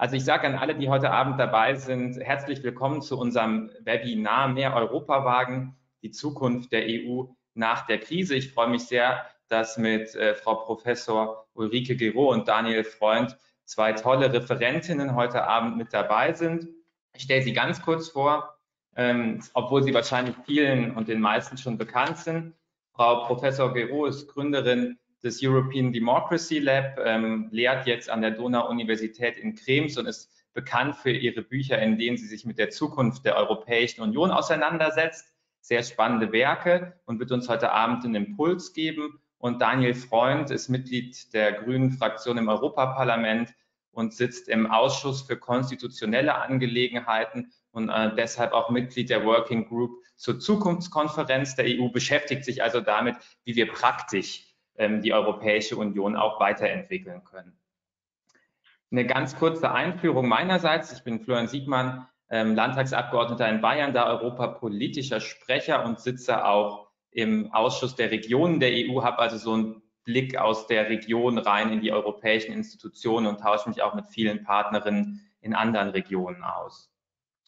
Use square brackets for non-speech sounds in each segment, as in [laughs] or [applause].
Also ich sage an alle, die heute Abend dabei sind, herzlich willkommen zu unserem Webinar Mehr Europa wagen, die Zukunft der EU nach der Krise. Ich freue mich sehr, dass mit äh, Frau Professor Ulrike Gero und Daniel Freund zwei tolle Referentinnen heute Abend mit dabei sind. Ich stelle sie ganz kurz vor, ähm, obwohl sie wahrscheinlich vielen und den meisten schon bekannt sind. Frau Professor Gero ist Gründerin des European Democracy Lab, ähm, lehrt jetzt an der Donau-Universität in Krems und ist bekannt für ihre Bücher, in denen sie sich mit der Zukunft der Europäischen Union auseinandersetzt. Sehr spannende Werke und wird uns heute Abend einen Impuls geben. Und Daniel Freund ist Mitglied der Grünen Fraktion im Europaparlament und sitzt im Ausschuss für konstitutionelle Angelegenheiten und äh, deshalb auch Mitglied der Working Group zur Zukunftskonferenz der EU, beschäftigt sich also damit, wie wir praktisch die Europäische Union auch weiterentwickeln können. Eine ganz kurze Einführung meinerseits. Ich bin Florian Siegmann, ähm, Landtagsabgeordneter in Bayern, da europapolitischer Sprecher und sitze auch im Ausschuss der Regionen der EU, habe also so einen Blick aus der Region rein in die europäischen Institutionen und tausche mich auch mit vielen Partnerinnen in anderen Regionen aus.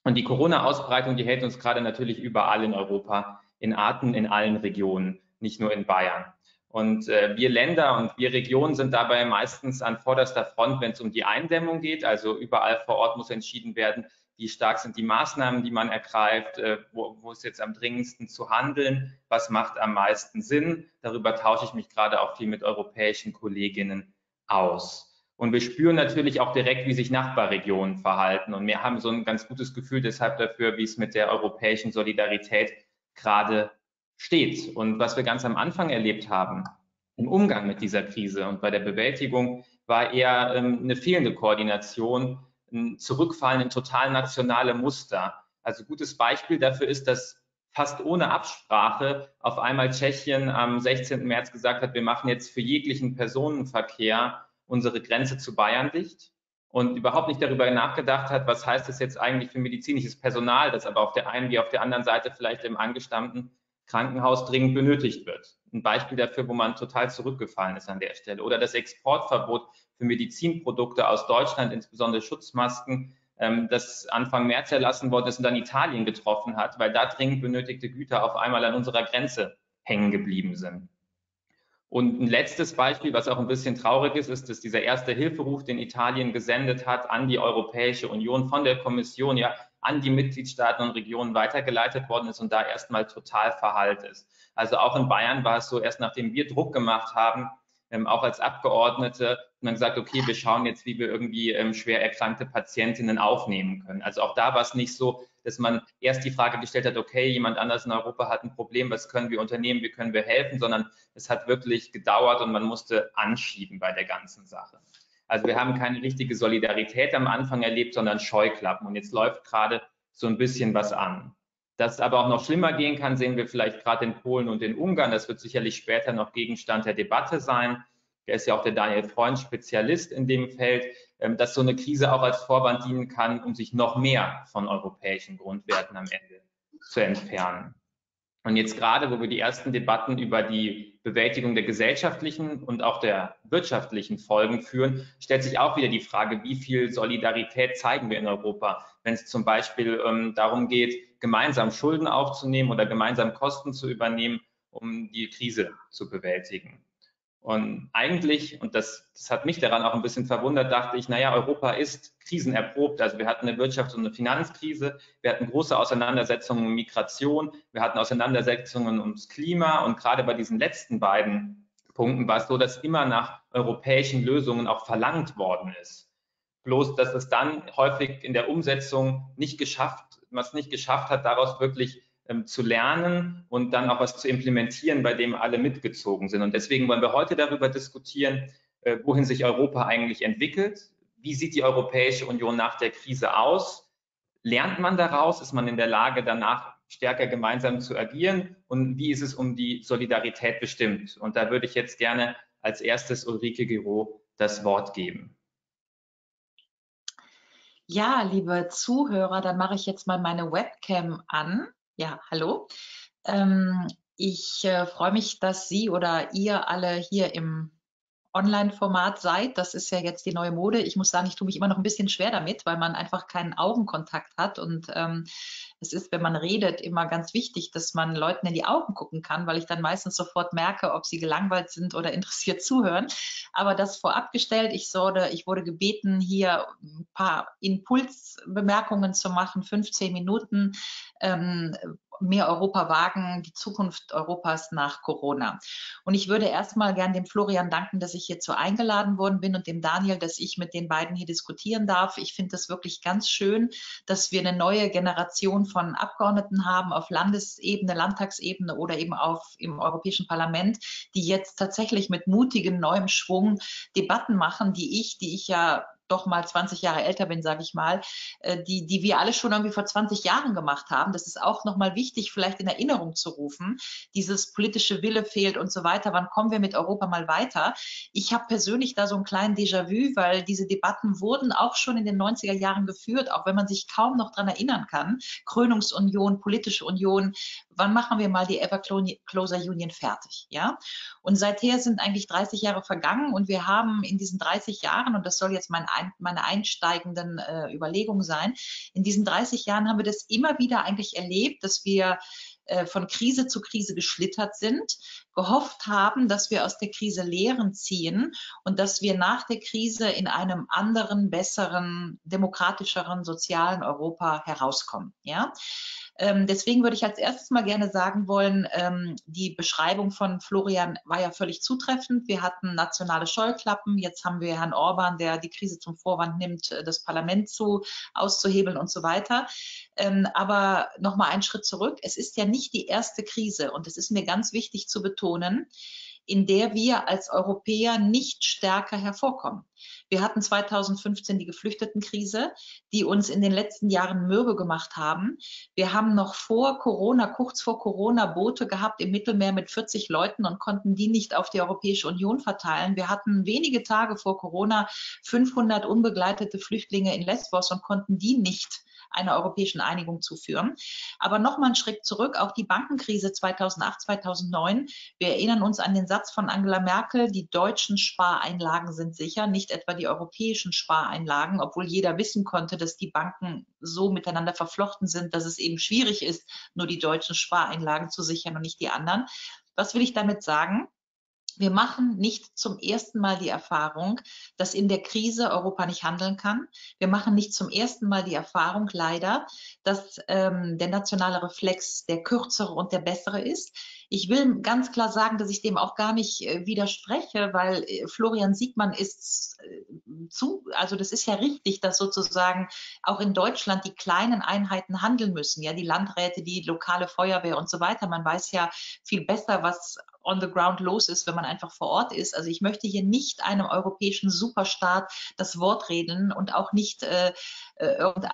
Und die Corona-Ausbreitung, die hält uns gerade natürlich überall in Europa in Arten in allen Regionen, nicht nur in Bayern. Und äh, wir Länder und wir Regionen sind dabei meistens an vorderster Front, wenn es um die Eindämmung geht. Also überall vor Ort muss entschieden werden, wie stark sind die Maßnahmen, die man ergreift, äh, wo, wo ist jetzt am dringendsten zu handeln, was macht am meisten Sinn. Darüber tausche ich mich gerade auch viel mit europäischen Kolleginnen aus. Und wir spüren natürlich auch direkt, wie sich Nachbarregionen verhalten. Und wir haben so ein ganz gutes Gefühl deshalb dafür, wie es mit der europäischen Solidarität gerade steht. Und was wir ganz am Anfang erlebt haben im Umgang mit dieser Krise und bei der Bewältigung, war eher ähm, eine fehlende Koordination, ein Zurückfallen in total nationale Muster. Also gutes Beispiel dafür ist, dass fast ohne Absprache auf einmal Tschechien am 16. März gesagt hat, wir machen jetzt für jeglichen Personenverkehr unsere Grenze zu Bayern dicht und überhaupt nicht darüber nachgedacht hat, was heißt das jetzt eigentlich für medizinisches Personal, das aber auf der einen wie auf der anderen Seite vielleicht im angestammten Krankenhaus dringend benötigt wird. Ein Beispiel dafür, wo man total zurückgefallen ist an der Stelle. Oder das Exportverbot für Medizinprodukte aus Deutschland, insbesondere Schutzmasken, ähm, das Anfang März erlassen worden ist und dann Italien getroffen hat, weil da dringend benötigte Güter auf einmal an unserer Grenze hängen geblieben sind. Und ein letztes Beispiel, was auch ein bisschen traurig ist, ist, dass dieser erste Hilferuf, den Italien gesendet hat an die Europäische Union von der Kommission, ja, an die Mitgliedstaaten und Regionen weitergeleitet worden ist und da erstmal total verhallt ist. Also auch in Bayern war es so, erst nachdem wir Druck gemacht haben, ähm, auch als Abgeordnete, und dann gesagt, okay, wir schauen jetzt, wie wir irgendwie ähm, schwer erkrankte Patientinnen aufnehmen können. Also auch da war es nicht so, dass man erst die Frage gestellt hat, okay, jemand anders in Europa hat ein Problem, was können wir unternehmen, wie können wir helfen, sondern es hat wirklich gedauert und man musste anschieben bei der ganzen Sache. Also wir haben keine richtige Solidarität am Anfang erlebt, sondern Scheuklappen. Und jetzt läuft gerade so ein bisschen was an. Dass es aber auch noch schlimmer gehen kann, sehen wir vielleicht gerade in Polen und in Ungarn. Das wird sicherlich später noch Gegenstand der Debatte sein. Der ist ja auch der Daniel Freund Spezialist in dem Feld, ähm, dass so eine Krise auch als Vorwand dienen kann, um sich noch mehr von europäischen Grundwerten am Ende zu entfernen. Und jetzt gerade, wo wir die ersten Debatten über die Bewältigung der gesellschaftlichen und auch der wirtschaftlichen Folgen führen, stellt sich auch wieder die Frage, wie viel Solidarität zeigen wir in Europa, wenn es zum Beispiel ähm, darum geht, gemeinsam Schulden aufzunehmen oder gemeinsam Kosten zu übernehmen, um die Krise zu bewältigen. Und eigentlich, und das, das hat mich daran auch ein bisschen verwundert, dachte ich, naja, Europa ist krisenerprobt. Also wir hatten eine Wirtschafts- und eine Finanzkrise, wir hatten große Auseinandersetzungen um Migration, wir hatten Auseinandersetzungen ums Klima und gerade bei diesen letzten beiden Punkten war es so, dass immer nach europäischen Lösungen auch verlangt worden ist. Bloß, dass es dann häufig in der Umsetzung nicht geschafft, man es nicht geschafft hat, daraus wirklich ähm, zu lernen und dann auch was zu implementieren, bei dem alle mitgezogen sind. Und deswegen wollen wir heute darüber diskutieren, äh, wohin sich Europa eigentlich entwickelt. Wie sieht die Europäische Union nach der Krise aus? Lernt man daraus? Ist man in der Lage, danach stärker gemeinsam zu agieren? Und wie ist es um die Solidarität bestimmt? Und da würde ich jetzt gerne als erstes Ulrike Giro das Wort geben. Ja, liebe Zuhörer, dann mache ich jetzt mal meine Webcam an. Ja, hallo. Ähm, ich äh, freue mich, dass Sie oder ihr alle hier im Online-Format seid. Das ist ja jetzt die neue Mode. Ich muss sagen, ich tue mich immer noch ein bisschen schwer damit, weil man einfach keinen Augenkontakt hat. Und ähm, es ist, wenn man redet, immer ganz wichtig, dass man Leuten in die Augen gucken kann, weil ich dann meistens sofort merke, ob sie gelangweilt sind oder [laughs] interessiert zuhören. Aber das vorab gestellt, ich, wurde, ich wurde gebeten, hier ein paar Impulsbemerkungen zu machen, 15 Minuten. Ähm, mehr Europa wagen, die Zukunft Europas nach Corona. Und ich würde erstmal gern dem Florian danken, dass ich hierzu eingeladen worden bin und dem Daniel, dass ich mit den beiden hier diskutieren darf. Ich finde es wirklich ganz schön, dass wir eine neue Generation von Abgeordneten haben auf Landesebene, Landtagsebene oder eben auf im Europäischen Parlament, die jetzt tatsächlich mit mutigem neuem Schwung Debatten machen, die ich, die ich ja doch mal 20 Jahre älter bin, sage ich mal, äh, die, die wir alle schon irgendwie vor 20 Jahren gemacht haben. Das ist auch nochmal wichtig, vielleicht in Erinnerung zu rufen. Dieses politische Wille fehlt und so weiter. Wann kommen wir mit Europa mal weiter? Ich habe persönlich da so einen kleinen Déjà-vu, weil diese Debatten wurden auch schon in den 90er Jahren geführt, auch wenn man sich kaum noch dran erinnern kann. Krönungsunion, politische Union, wann machen wir mal die Ever Closer Union fertig? Ja? Und seither sind eigentlich 30 Jahre vergangen und wir haben in diesen 30 Jahren, und das soll jetzt mein, meine einsteigenden äh, Überlegungen sein, in diesen 30 Jahren haben wir das immer wieder eigentlich erlebt, dass wir äh, von Krise zu Krise geschlittert sind, gehofft haben, dass wir aus der Krise Lehren ziehen und dass wir nach der Krise in einem anderen, besseren, demokratischeren, sozialen Europa herauskommen. Ja? Ähm, deswegen würde ich als erstes mal gerne sagen wollen, ähm, die Beschreibung von Florian war ja völlig zutreffend. Wir hatten nationale Scheuklappen. Jetzt haben wir Herrn Orban, der die Krise zum Vorwand nimmt, äh, das Parlament zu auszuhebeln und so weiter. Ähm, aber noch mal einen Schritt zurück. Es ist ja nicht die erste Krise und es ist mir ganz wichtig zu betonen, in der wir als Europäer nicht stärker hervorkommen. Wir hatten 2015 die Geflüchtetenkrise, die uns in den letzten Jahren mürbe gemacht haben. Wir haben noch vor Corona, kurz vor Corona, Boote gehabt im Mittelmeer mit 40 Leuten und konnten die nicht auf die Europäische Union verteilen. Wir hatten wenige Tage vor Corona 500 unbegleitete Flüchtlinge in Lesbos und konnten die nicht einer europäischen Einigung zu führen. Aber nochmal einen Schritt zurück, auch die Bankenkrise 2008, 2009. Wir erinnern uns an den Satz von Angela Merkel, die deutschen Spareinlagen sind sicher, nicht etwa die europäischen Spareinlagen, obwohl jeder wissen konnte, dass die Banken so miteinander verflochten sind, dass es eben schwierig ist, nur die deutschen Spareinlagen zu sichern und nicht die anderen. Was will ich damit sagen? Wir machen nicht zum ersten Mal die Erfahrung, dass in der Krise Europa nicht handeln kann. Wir machen nicht zum ersten Mal die Erfahrung, leider, dass ähm, der nationale Reflex der kürzere und der bessere ist. Ich will ganz klar sagen, dass ich dem auch gar nicht äh, widerspreche, weil äh, Florian Siegmann ist äh, zu, also das ist ja richtig, dass sozusagen auch in Deutschland die kleinen Einheiten handeln müssen, ja, die Landräte, die lokale Feuerwehr und so weiter. Man weiß ja viel besser, was on the ground los ist, wenn man einfach vor Ort ist. Also ich möchte hier nicht einem europäischen Superstaat das Wort reden und auch nicht äh, irgendein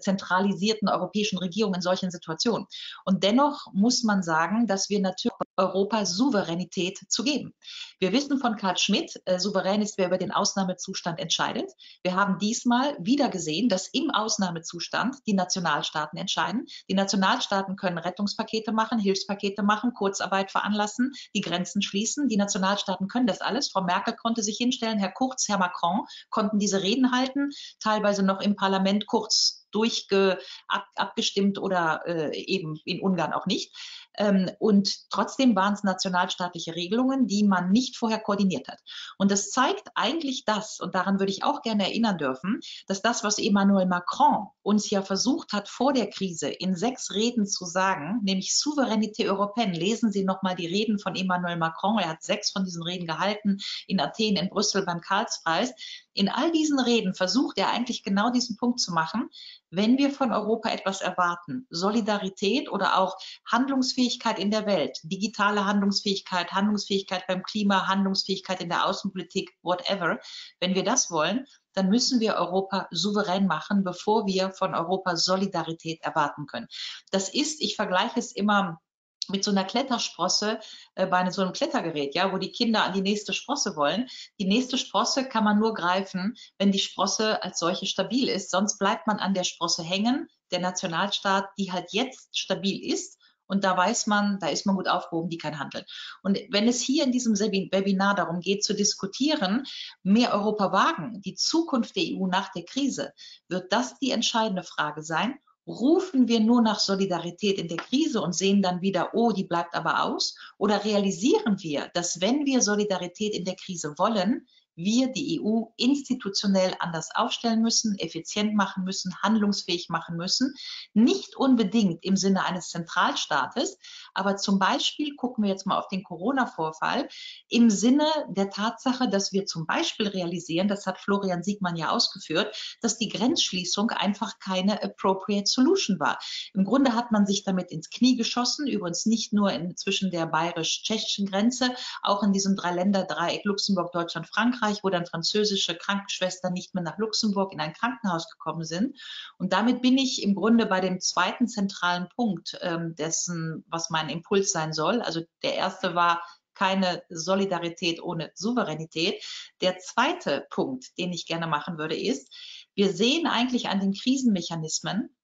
zentralisierten europäischen Regierung in solchen Situationen. Und dennoch muss man sagen, dass wir natürlich Europa Souveränität zu geben. Wir wissen von Karl Schmidt, äh, souverän ist, wer über den Ausnahmezustand entscheidet. Wir haben diesmal wieder gesehen, dass im Ausnahmezustand die Nationalstaaten entscheiden. Die Nationalstaaten können Rettungspakete machen, Hilfspakete machen, Kurzarbeit veranlassen, die Grenzen schließen. Die Nationalstaaten können das alles. Frau Merkel konnte sich hinstellen, Herr Kurz, Herr Macron konnten diese Reden halten, teilweise noch im Parlament kurz durchge, ab, abgestimmt oder äh, eben in Ungarn auch nicht. Ähm, und trotzdem waren es nationalstaatliche Regelungen, die man nicht vorher koordiniert hat. Und das zeigt eigentlich das, und daran würde ich auch gerne erinnern dürfen, dass das, was Emmanuel Macron uns ja versucht hat, vor der Krise in sechs Reden zu sagen, nämlich Souveränität Europäen. Lesen Sie nochmal die Reden von Emmanuel Macron. Er hat sechs von diesen Reden gehalten in Athen, in Brüssel beim Karlspreis. In all diesen Reden versucht er eigentlich genau diesen Punkt zu machen. Wenn wir von Europa etwas erwarten, Solidarität oder auch Handlungsfähigkeit in der Welt, digitale Handlungsfähigkeit, Handlungsfähigkeit beim Klima, Handlungsfähigkeit in der Außenpolitik, whatever, wenn wir das wollen, dann müssen wir Europa souverän machen, bevor wir von Europa Solidarität erwarten können. Das ist, ich vergleiche es immer mit so einer Klettersprosse äh, bei so einem Klettergerät, ja, wo die Kinder an die nächste Sprosse wollen. Die nächste Sprosse kann man nur greifen, wenn die Sprosse als solche stabil ist. Sonst bleibt man an der Sprosse hängen. Der Nationalstaat, die halt jetzt stabil ist, und da weiß man, da ist man gut aufgehoben, die kann handeln. Und wenn es hier in diesem Webinar darum geht, zu diskutieren, mehr Europa wagen, die Zukunft der EU nach der Krise, wird das die entscheidende Frage sein rufen wir nur nach Solidarität in der Krise und sehen dann wieder, oh, die bleibt aber aus? Oder realisieren wir, dass wenn wir Solidarität in der Krise wollen, wir die EU institutionell anders aufstellen müssen, effizient machen müssen, handlungsfähig machen müssen. Nicht unbedingt im Sinne eines Zentralstaates, aber zum Beispiel gucken wir jetzt mal auf den Corona-Vorfall im Sinne der Tatsache, dass wir zum Beispiel realisieren, das hat Florian Siegmann ja ausgeführt, dass die Grenzschließung einfach keine appropriate solution war. Im Grunde hat man sich damit ins Knie geschossen, übrigens nicht nur in, zwischen der bayerisch-tschechischen Grenze, auch in diesem Drei-Länder-Dreieck Luxemburg, Deutschland, Frankreich Frankreich, wo dann französische Krankenschwestern nicht mehr nach Luxemburg in ein Krankenhaus gekommen sind. Und damit bin ich im Grunde bei dem zweiten zentralen Punkt ähm, dessen, was mein Impuls sein soll. Also der erste war, keine Solidarität ohne Souveränität. Der zweite Punkt, den ich gerne machen würde, ist, wir sehen eigentlich an den Krisenmechanismen,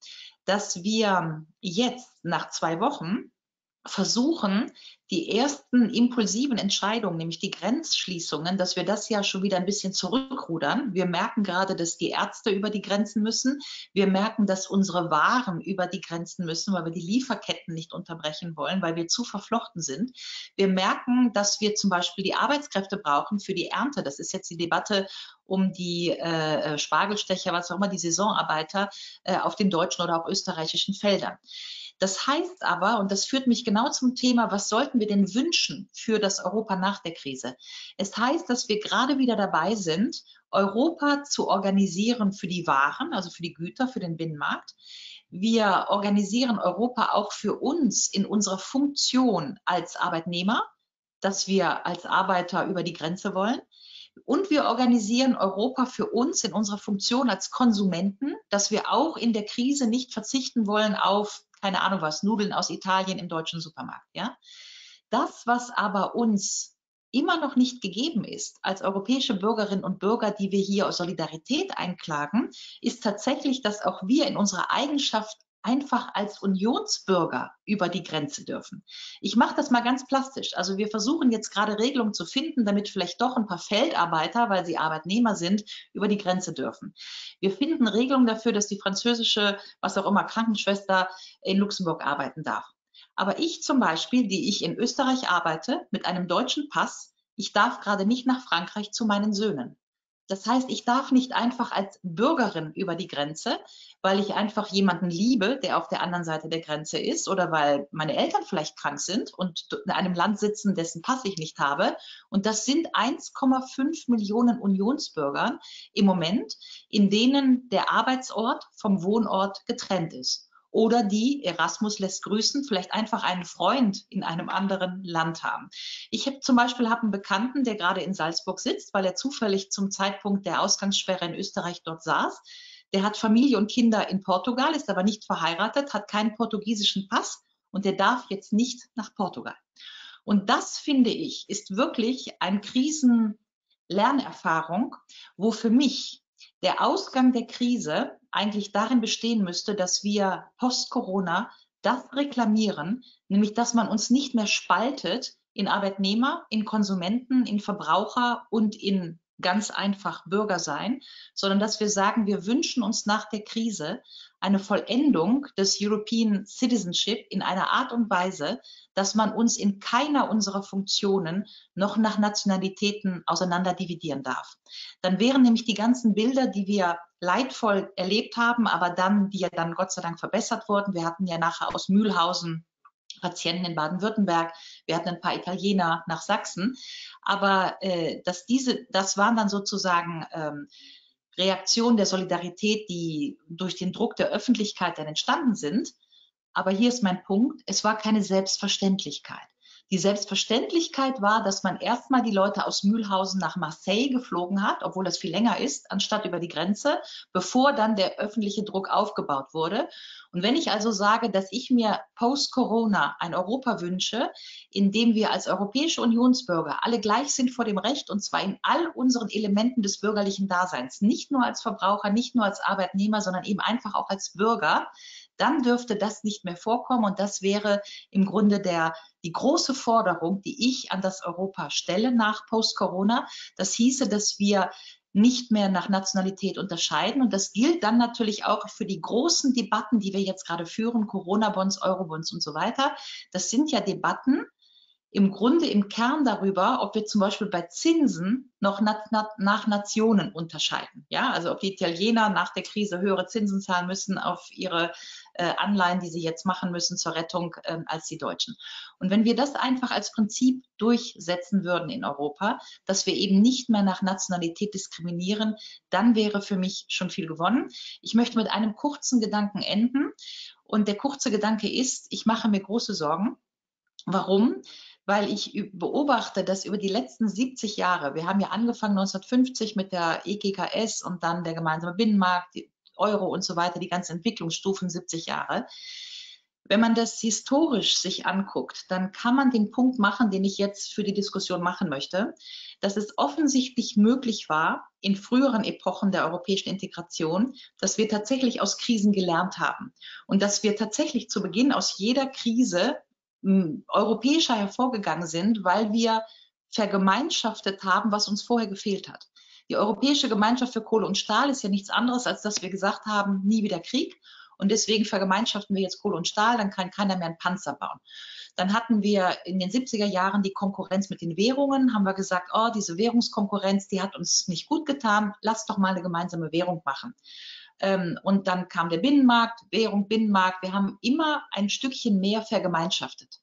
dass wir jetzt nach zwei Wochen versuchen, die ersten impulsiven Entscheidungen, nämlich die Grenzschließungen, dass wir das ja schon wieder ein bisschen zurückrudern. Wir merken gerade, dass die Ärzte über die Grenzen müssen. Wir merken, dass unsere Waren über die Grenzen müssen, weil wir die Lieferketten nicht unterbrechen wollen, weil wir zu verflochten sind. Wir merken, dass wir zum Beispiel die Arbeitskräfte brauchen für die Ernte. Das ist jetzt die Debatte um die äh, Spargelstecher, was auch immer, die Saisonarbeiter äh, auf den deutschen oder auch österreichischen Feldern. Das heißt aber, und das führt mich genau zum Thema, was sollten wir denn wünschen für das Europa nach der Krise? Es heißt, dass wir gerade wieder dabei sind, Europa zu organisieren für die Waren, also für die Güter, für den Binnenmarkt. Wir organisieren Europa auch für uns in unserer Funktion als Arbeitnehmer, dass wir als Arbeiter über die Grenze wollen. Und wir organisieren Europa für uns in unserer Funktion als Konsumenten, dass wir auch in der Krise nicht verzichten wollen auf keine Ahnung was, Nudeln aus Italien im deutschen Supermarkt. Ja? Das, was aber uns immer noch nicht gegeben ist, als europäische Bürgerinnen und Bürger, die wir hier aus Solidarität einklagen, ist tatsächlich, dass auch wir in unserer Eigenschaft einfach als Unionsbürger über die Grenze dürfen. Ich mache das mal ganz plastisch. Also wir versuchen jetzt gerade Regelungen zu finden, damit vielleicht doch ein paar Feldarbeiter, weil sie Arbeitnehmer sind, über die Grenze dürfen. Wir finden Regelungen dafür, dass die französische, was auch immer, Krankenschwester in Luxemburg arbeiten darf. Aber ich zum Beispiel, die ich in Österreich arbeite, mit einem deutschen Pass, ich darf gerade nicht nach Frankreich zu meinen Söhnen. Das heißt, ich darf nicht einfach als Bürgerin über die Grenze, weil ich einfach jemanden liebe, der auf der anderen Seite der Grenze ist oder weil meine Eltern vielleicht krank sind und in einem Land sitzen, dessen Pass ich nicht habe. Und das sind 1,5 Millionen Unionsbürger im Moment, in denen der Arbeitsort vom Wohnort getrennt ist oder die, Erasmus lässt grüßen, vielleicht einfach einen Freund in einem anderen Land haben. Ich habe zum Beispiel hab einen Bekannten, der gerade in Salzburg sitzt, weil er zufällig zum Zeitpunkt der Ausgangssperre in Österreich dort saß. Der hat Familie und Kinder in Portugal, ist aber nicht verheiratet, hat keinen portugiesischen Pass und der darf jetzt nicht nach Portugal. Und das, finde ich, ist wirklich eine Krisenlernerfahrung, wo für mich der Ausgang der Krise eigentlich darin bestehen müsste, dass wir post-Corona das reklamieren, nämlich dass man uns nicht mehr spaltet in Arbeitnehmer, in Konsumenten, in Verbraucher und in ganz einfach Bürger sein, sondern dass wir sagen, wir wünschen uns nach der Krise eine Vollendung des European Citizenship in einer Art und Weise, dass man uns in keiner unserer Funktionen noch nach Nationalitäten auseinanderdividieren darf. Dann wären nämlich die ganzen Bilder, die wir leidvoll erlebt haben, aber dann, die ja dann Gott sei Dank verbessert wurden. Wir hatten ja nachher aus Mühlhausen Patienten in Baden-Württemberg, wir hatten ein paar Italiener nach Sachsen. Aber äh, dass diese, das waren dann sozusagen ähm, Reaktionen der Solidarität, die durch den Druck der Öffentlichkeit dann entstanden sind. Aber hier ist mein Punkt, es war keine Selbstverständlichkeit. Die Selbstverständlichkeit war, dass man erstmal die Leute aus Mühlhausen nach Marseille geflogen hat, obwohl das viel länger ist, anstatt über die Grenze, bevor dann der öffentliche Druck aufgebaut wurde. Und wenn ich also sage, dass ich mir post-Corona ein Europa wünsche, in dem wir als Europäische Unionsbürger alle gleich sind vor dem Recht und zwar in all unseren Elementen des bürgerlichen Daseins, nicht nur als Verbraucher, nicht nur als Arbeitnehmer, sondern eben einfach auch als Bürger, dann dürfte das nicht mehr vorkommen. Und das wäre im Grunde der, die große Forderung, die ich an das Europa stelle nach Post-Corona. Das hieße, dass wir nicht mehr nach Nationalität unterscheiden. Und das gilt dann natürlich auch für die großen Debatten, die wir jetzt gerade führen, Corona-Bonds, Euro-Bonds und so weiter. Das sind ja Debatten, im Grunde im Kern darüber, ob wir zum Beispiel bei Zinsen noch nach, Nationen unterscheiden. Ja, also ob die Italiener nach der Krise höhere Zinsen zahlen müssen auf ihre äh, Anleihen, die sie jetzt machen müssen zur Rettung äh, als die Deutschen. Und wenn wir das einfach als Prinzip durchsetzen würden in Europa, dass wir eben nicht mehr nach Nationalität diskriminieren, dann wäre für mich schon viel gewonnen. Ich möchte mit einem kurzen Gedanken enden. Und der kurze Gedanke ist, ich mache mir große Sorgen. Warum? weil ich beobachte, dass über die letzten 70 Jahre, wir haben ja angefangen 1950 mit der EGKS und dann der gemeinsame Binnenmarkt, Euro und so weiter, die ganzen Entwicklungsstufen 70 Jahre. Wenn man das historisch sich anguckt, dann kann man den Punkt machen, den ich jetzt für die Diskussion machen möchte, dass es offensichtlich möglich war, in früheren Epochen der europäischen Integration, dass wir tatsächlich aus Krisen gelernt haben und dass wir tatsächlich zu Beginn aus jeder Krise europäischer hervorgegangen sind, weil wir vergemeinschaftet haben, was uns vorher gefehlt hat. Die Europäische Gemeinschaft für Kohle und Stahl ist ja nichts anderes, als dass wir gesagt haben, nie wieder Krieg. Und deswegen vergemeinschaften wir jetzt Kohle und Stahl, dann kann keiner mehr einen Panzer bauen. Dann hatten wir in den 70er Jahren die Konkurrenz mit den Währungen, haben wir gesagt, oh, diese Währungskonkurrenz, die hat uns nicht gut getan, lass doch mal eine gemeinsame Währung machen. Ähm, und dann kam der Binnenmarkt, Währung, Binnenmarkt. Wir haben immer ein Stückchen mehr vergemeinschaftet.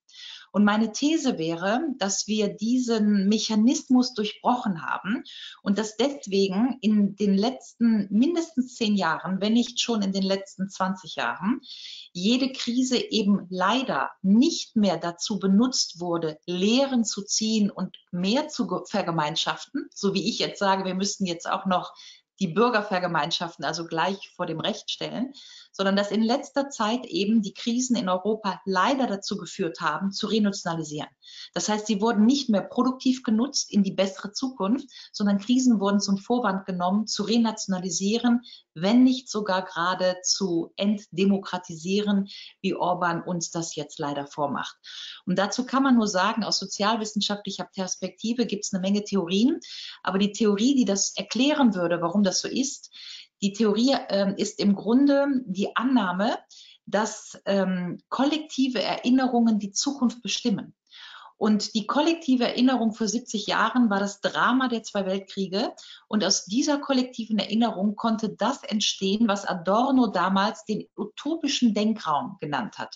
Und meine These wäre, dass wir diesen Mechanismus durchbrochen haben und dass deswegen in den letzten mindestens zehn Jahren, wenn nicht schon in den letzten 20 Jahren, jede Krise eben leider nicht mehr dazu benutzt wurde, Lehren zu ziehen und mehr zu vergemeinschaften, so wie ich jetzt sage, wir müssten jetzt auch noch die Bürgervergemeinschaften also gleich vor dem Recht stellen, sondern dass in letzter Zeit eben die Krisen in Europa leider dazu geführt haben, zu renationalisieren. Das heißt, sie wurden nicht mehr produktiv genutzt in die bessere Zukunft, sondern Krisen wurden zum Vorwand genommen, zu renationalisieren, wenn nicht sogar gerade zu entdemokratisieren, wie Orban uns das jetzt leider vormacht. Und dazu kann man nur sagen, aus sozialwissenschaftlicher Perspektive gibt es eine Menge Theorien, aber die Theorie, die das erklären würde, warum das so ist, die Theorie äh, ist im Grunde die Annahme, dass ähm, kollektive Erinnerungen die Zukunft bestimmen. Und die kollektive Erinnerung vor 70 Jahren war das Drama der zwei Weltkriege. Und aus dieser kollektiven Erinnerung konnte das entstehen, was Adorno damals den utopischen Denkraum genannt hat.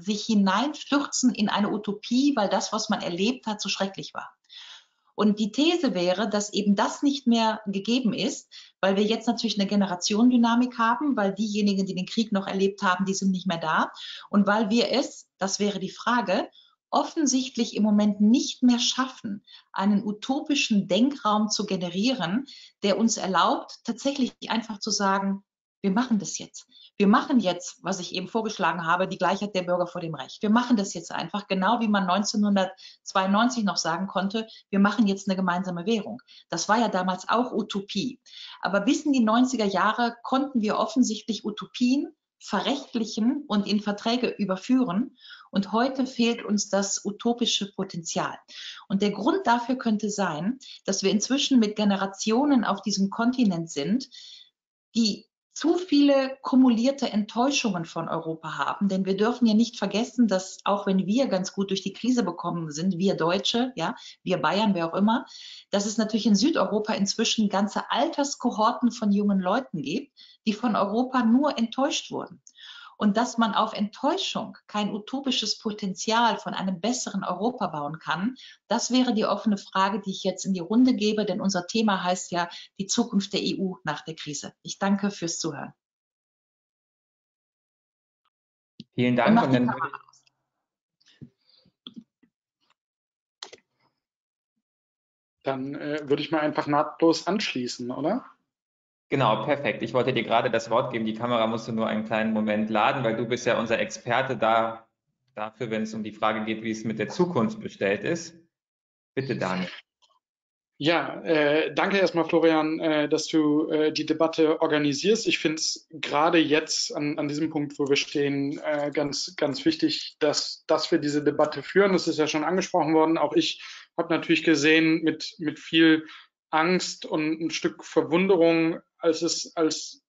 Sich hineinstürzen in eine Utopie, weil das, was man erlebt hat, so schrecklich war. Und die These wäre, dass eben das nicht mehr gegeben ist, weil wir jetzt natürlich eine Generationendynamik haben, weil diejenigen, die den Krieg noch erlebt haben, die sind nicht mehr da. Und weil wir es, das wäre die Frage, offensichtlich im Moment nicht mehr schaffen, einen utopischen Denkraum zu generieren, der uns erlaubt, tatsächlich einfach zu sagen, wir machen das jetzt. Wir machen jetzt, was ich eben vorgeschlagen habe, die Gleichheit der Bürger vor dem Recht. Wir machen das jetzt einfach, genau wie man 1992 noch sagen konnte, wir machen jetzt eine gemeinsame Währung. Das war ja damals auch Utopie. Aber bis in die 90er Jahre konnten wir offensichtlich Utopien verrechtlichen und in Verträge überführen. Und heute fehlt uns das utopische Potenzial. Und der Grund dafür könnte sein, dass wir inzwischen mit Generationen auf diesem Kontinent sind, die zu viele kumulierte Enttäuschungen von Europa haben. Denn wir dürfen ja nicht vergessen, dass auch wenn wir ganz gut durch die Krise bekommen sind, wir Deutsche, ja, wir Bayern, wer auch immer, dass es natürlich in Südeuropa inzwischen ganze Alterskohorten von jungen Leuten gibt, die von Europa nur enttäuscht wurden und dass man auf Enttäuschung kein utopisches Potenzial von einem besseren Europa bauen kann, das wäre die offene Frage, die ich jetzt in die Runde gebe, denn unser Thema heißt ja die Zukunft der EU nach der Krise. Ich danke fürs Zuhören. Vielen Dank. Und und dann äh, würde ich mal einfach nahtlos anschließen, oder? Genau, perfekt. Ich wollte dir gerade das Wort geben. Die Kamera musst du nur einen kleinen Moment laden, weil du bist ja unser Experte da, dafür, wenn es um die Frage geht, wie es mit der Zukunft bestellt ist. Bitte, Daniel. Ja, äh, danke erstmal, Florian, äh, dass du äh, die Debatte organisierst. Ich finde es gerade jetzt an, an diesem Punkt, wo wir stehen, äh, ganz, ganz wichtig, dass, dass wir diese Debatte führen. Das ist ja schon angesprochen worden. Auch ich habe natürlich gesehen mit, mit viel Angst und ein Stück Verwunderung, als es, als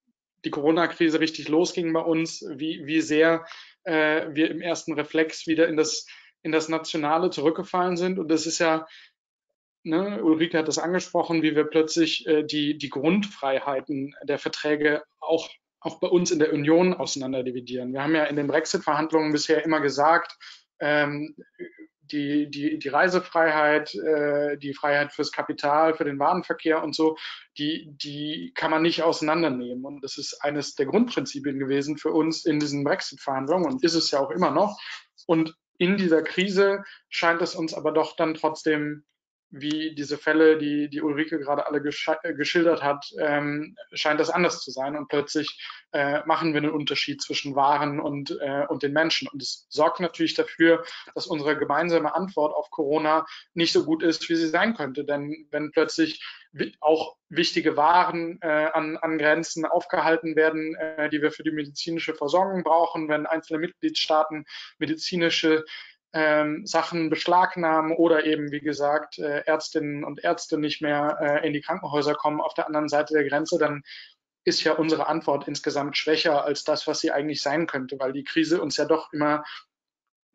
die Corona-Krise richtig losging bei uns, wie, wie sehr äh, wir im ersten Reflex wieder in das, in das Nationale zurückgefallen sind. Und das ist ja ne, Ulrike hat das angesprochen, wie wir plötzlich äh, die, die Grundfreiheiten der Verträge auch, auch bei uns in der Union auseinanderdividieren. Wir haben ja in den Brexit-Verhandlungen bisher immer gesagt, ähm, die, die, die Reisefreiheit, äh, die Freiheit fürs Kapital, für den Warenverkehr und so, die, die kann man nicht auseinandernehmen. Und das ist eines der Grundprinzipien gewesen für uns in diesen Brexit-Verhandlungen und ist es ja auch immer noch. Und in dieser Krise scheint es uns aber doch dann trotzdem wie diese Fälle, die, die Ulrike gerade alle äh, geschildert hat, ähm, scheint das anders zu sein. Und plötzlich äh, machen wir einen Unterschied zwischen Waren und, äh, und den Menschen. Und es sorgt natürlich dafür, dass unsere gemeinsame Antwort auf Corona nicht so gut ist, wie sie sein könnte. Denn wenn plötzlich auch wichtige Waren äh, an, an Grenzen aufgehalten werden, äh, die wir für die medizinische Versorgung brauchen, wenn einzelne Mitgliedstaaten medizinische ähm, Sachen beschlagnahmen oder eben, wie gesagt, äh, Ärztinnen und Ärzte nicht mehr äh, in die Krankenhäuser kommen auf der anderen Seite der Grenze, dann ist ja unsere Antwort insgesamt schwächer als das, was sie eigentlich sein könnte, weil die Krise uns ja doch immer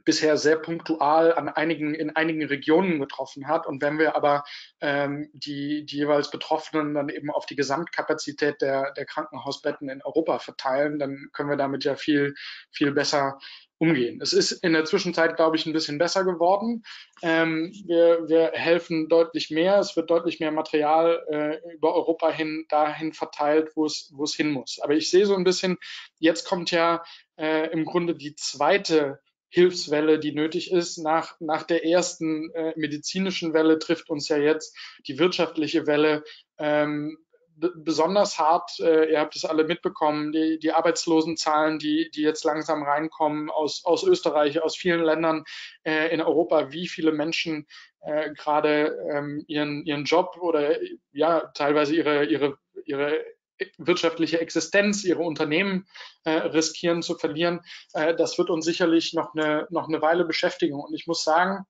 bisher sehr punktual an einigen, in einigen Regionen getroffen hat. Und wenn wir aber ähm, die, die jeweils Betroffenen dann eben auf die Gesamtkapazität der, der Krankenhausbetten in Europa verteilen, dann können wir damit ja viel, viel besser umgehen. Es ist in der Zwischenzeit, glaube ich, ein bisschen besser geworden. Ähm, wir, wir helfen deutlich mehr. Es wird deutlich mehr Material äh, über Europa hin dahin verteilt, wo es, wo es hin muss. Aber ich sehe so ein bisschen, jetzt kommt ja äh, im Grunde die zweite Hilfswelle, die nötig ist. Nach, nach der ersten äh, medizinischen Welle trifft uns ja jetzt die wirtschaftliche Welle. Ähm, besonders hart. Äh, ihr habt es alle mitbekommen, die, die Arbeitslosenzahlen, die, die jetzt langsam reinkommen aus, aus Österreich, aus vielen Ländern äh, in Europa, wie viele Menschen äh, gerade ähm, ihren, ihren Job oder ja teilweise ihre, ihre, ihre wirtschaftliche Existenz, ihre Unternehmen äh, riskieren zu verlieren. Äh, das wird uns sicherlich noch eine, noch eine Weile beschäftigen. Und ich muss sagen,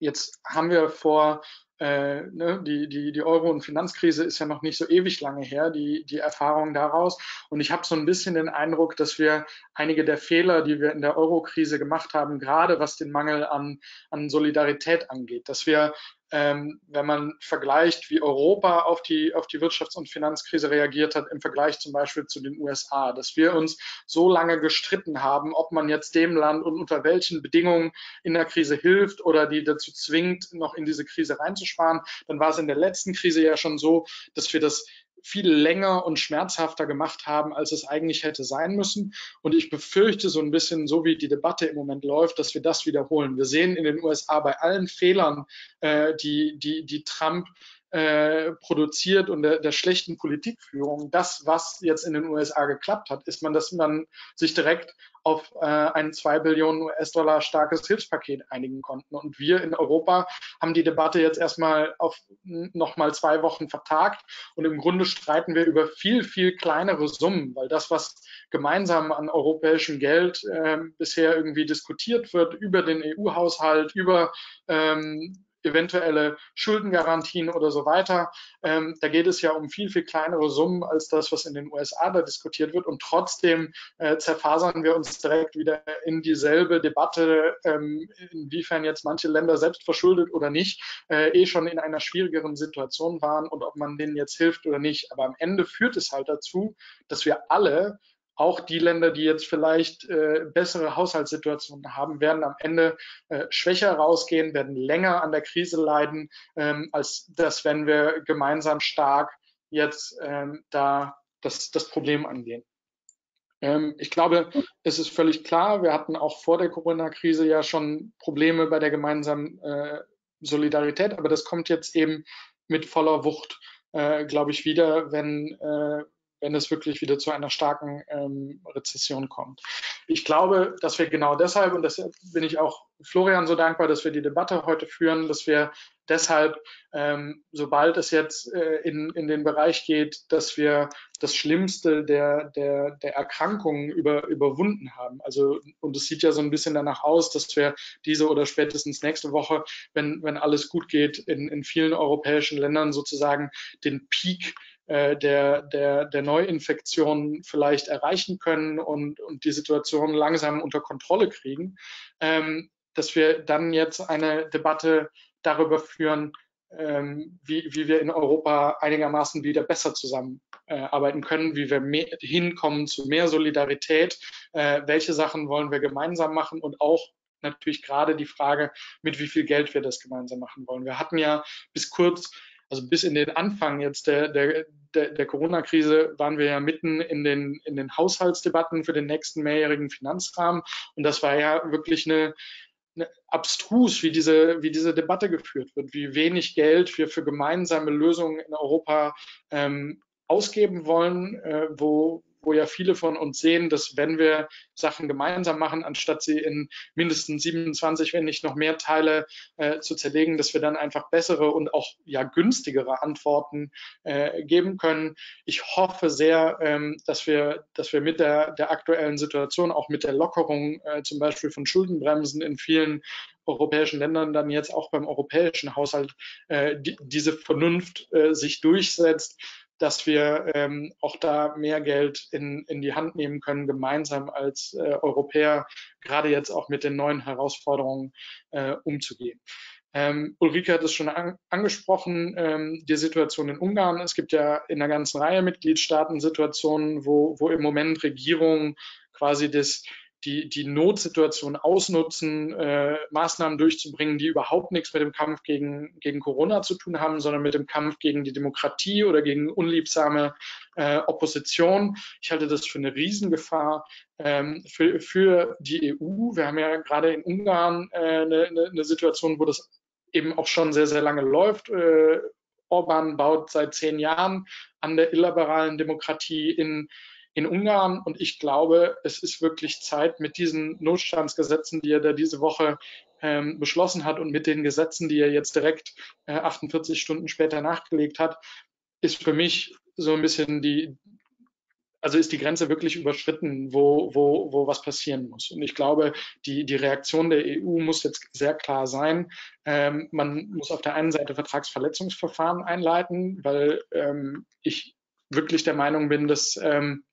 jetzt haben wir vor äh, ne, die, die, die Euro- und Finanzkrise ist ja noch nicht so ewig lange her, die, die Erfahrung daraus. Und ich habe so ein bisschen den Eindruck, dass wir einige der Fehler, die wir in der Euro-Krise gemacht haben, gerade was den Mangel an, an Solidarität angeht, dass wir ähm, wenn man vergleicht, wie Europa auf die, auf die Wirtschafts- und Finanzkrise reagiert hat, im Vergleich zum Beispiel zu den USA, dass wir uns so lange gestritten haben, ob man jetzt dem Land und unter welchen Bedingungen in der Krise hilft oder die dazu zwingt, noch in diese Krise reinzusparen, dann war es in der letzten Krise ja schon so, dass wir das viel länger und schmerzhafter gemacht haben, als es eigentlich hätte sein müssen. Und ich befürchte so ein bisschen, so wie die Debatte im Moment läuft, dass wir das wiederholen. Wir sehen in den USA bei allen Fehlern, äh, die, die, die Trump äh, produziert und der, der schlechten Politikführung, das, was jetzt in den USA geklappt hat, ist man, dass man sich direkt auf äh, ein zwei Billionen US-Dollar starkes Hilfspaket einigen konnten. Und wir in Europa haben die Debatte jetzt erstmal auf nochmal zwei Wochen vertagt. Und im Grunde streiten wir über viel, viel kleinere Summen, weil das, was gemeinsam an europäischem Geld äh, bisher irgendwie diskutiert wird, über den EU-Haushalt, über ähm, eventuelle Schuldengarantien oder so weiter. Ähm, da geht es ja um viel, viel kleinere Summen als das, was in den USA da diskutiert wird. Und trotzdem äh, zerfasern wir uns direkt wieder in dieselbe Debatte, ähm, inwiefern jetzt manche Länder selbst verschuldet oder nicht, äh, eh schon in einer schwierigeren Situation waren und ob man denen jetzt hilft oder nicht. Aber am Ende führt es halt dazu, dass wir alle auch die Länder, die jetzt vielleicht äh, bessere Haushaltssituationen haben, werden am Ende äh, schwächer rausgehen, werden länger an der Krise leiden, ähm, als das, wenn wir gemeinsam stark jetzt ähm, da das, das Problem angehen. Ähm, ich glaube, es ist völlig klar, wir hatten auch vor der Corona-Krise ja schon Probleme bei der gemeinsamen äh, Solidarität, aber das kommt jetzt eben mit voller Wucht, äh, glaube ich, wieder, wenn, äh, wenn es wirklich wieder zu einer starken ähm, Rezession kommt. Ich glaube, dass wir genau deshalb, und deshalb bin ich auch Florian so dankbar, dass wir die Debatte heute führen, dass wir deshalb, ähm, sobald es jetzt äh, in, in den Bereich geht, dass wir das Schlimmste der, der, der Erkrankungen über, überwunden haben. Also, und es sieht ja so ein bisschen danach aus, dass wir diese oder spätestens nächste Woche, wenn, wenn alles gut geht, in, in vielen europäischen Ländern sozusagen den Peak der, der, der Neuinfektionen vielleicht erreichen können und, und die Situation langsam unter Kontrolle kriegen, ähm, dass wir dann jetzt eine Debatte darüber führen, ähm, wie, wie wir in Europa einigermaßen wieder besser zusammenarbeiten äh, können, wie wir mehr, hinkommen zu mehr Solidarität, äh, welche Sachen wollen wir gemeinsam machen und auch natürlich gerade die Frage, mit wie viel Geld wir das gemeinsam machen wollen. Wir hatten ja bis kurz also bis in den Anfang jetzt der, der, der, der Corona-Krise waren wir ja mitten in den, in den Haushaltsdebatten für den nächsten mehrjährigen Finanzrahmen. Und das war ja wirklich eine, eine abstrus, wie diese, wie diese Debatte geführt wird, wie wenig Geld wir für gemeinsame Lösungen in Europa ähm, ausgeben wollen, äh, wo, wo ja viele von uns sehen, dass wenn wir Sachen gemeinsam machen, anstatt sie in mindestens 27, wenn nicht noch mehr Teile äh, zu zerlegen, dass wir dann einfach bessere und auch ja günstigere Antworten äh, geben können. Ich hoffe sehr, ähm, dass wir, dass wir mit der, der aktuellen Situation, auch mit der Lockerung äh, zum Beispiel von Schuldenbremsen in vielen europäischen Ländern dann jetzt auch beim europäischen Haushalt äh, die, diese Vernunft äh, sich durchsetzt, dass wir ähm, auch da mehr Geld in, in die Hand nehmen können, gemeinsam als äh, Europäer, gerade jetzt auch mit den neuen Herausforderungen äh, umzugehen. Ähm, Ulrike hat es schon an, angesprochen, ähm, die Situation in Ungarn. Es gibt ja in einer ganzen Reihe Mitgliedstaaten Situationen, wo, wo im Moment Regierungen quasi das die, die Notsituation ausnutzen, äh, Maßnahmen durchzubringen, die überhaupt nichts mit dem Kampf gegen, gegen Corona zu tun haben, sondern mit dem Kampf gegen die Demokratie oder gegen unliebsame äh, Opposition. Ich halte das für eine Riesengefahr ähm, für, für die EU. Wir haben ja gerade in Ungarn äh, eine, eine Situation, wo das eben auch schon sehr, sehr lange läuft. Äh, Orban baut seit zehn Jahren an der illiberalen Demokratie in in Ungarn. Und ich glaube, es ist wirklich Zeit mit diesen Notstandsgesetzen, die er da diese Woche ähm, beschlossen hat und mit den Gesetzen, die er jetzt direkt äh, 48 Stunden später nachgelegt hat, ist für mich so ein bisschen die, also ist die Grenze wirklich überschritten, wo, wo, wo was passieren muss. Und ich glaube, die, die Reaktion der EU muss jetzt sehr klar sein. Ähm, man muss auf der einen Seite Vertragsverletzungsverfahren einleiten, weil ähm, ich wirklich der Meinung bin, dass ähm,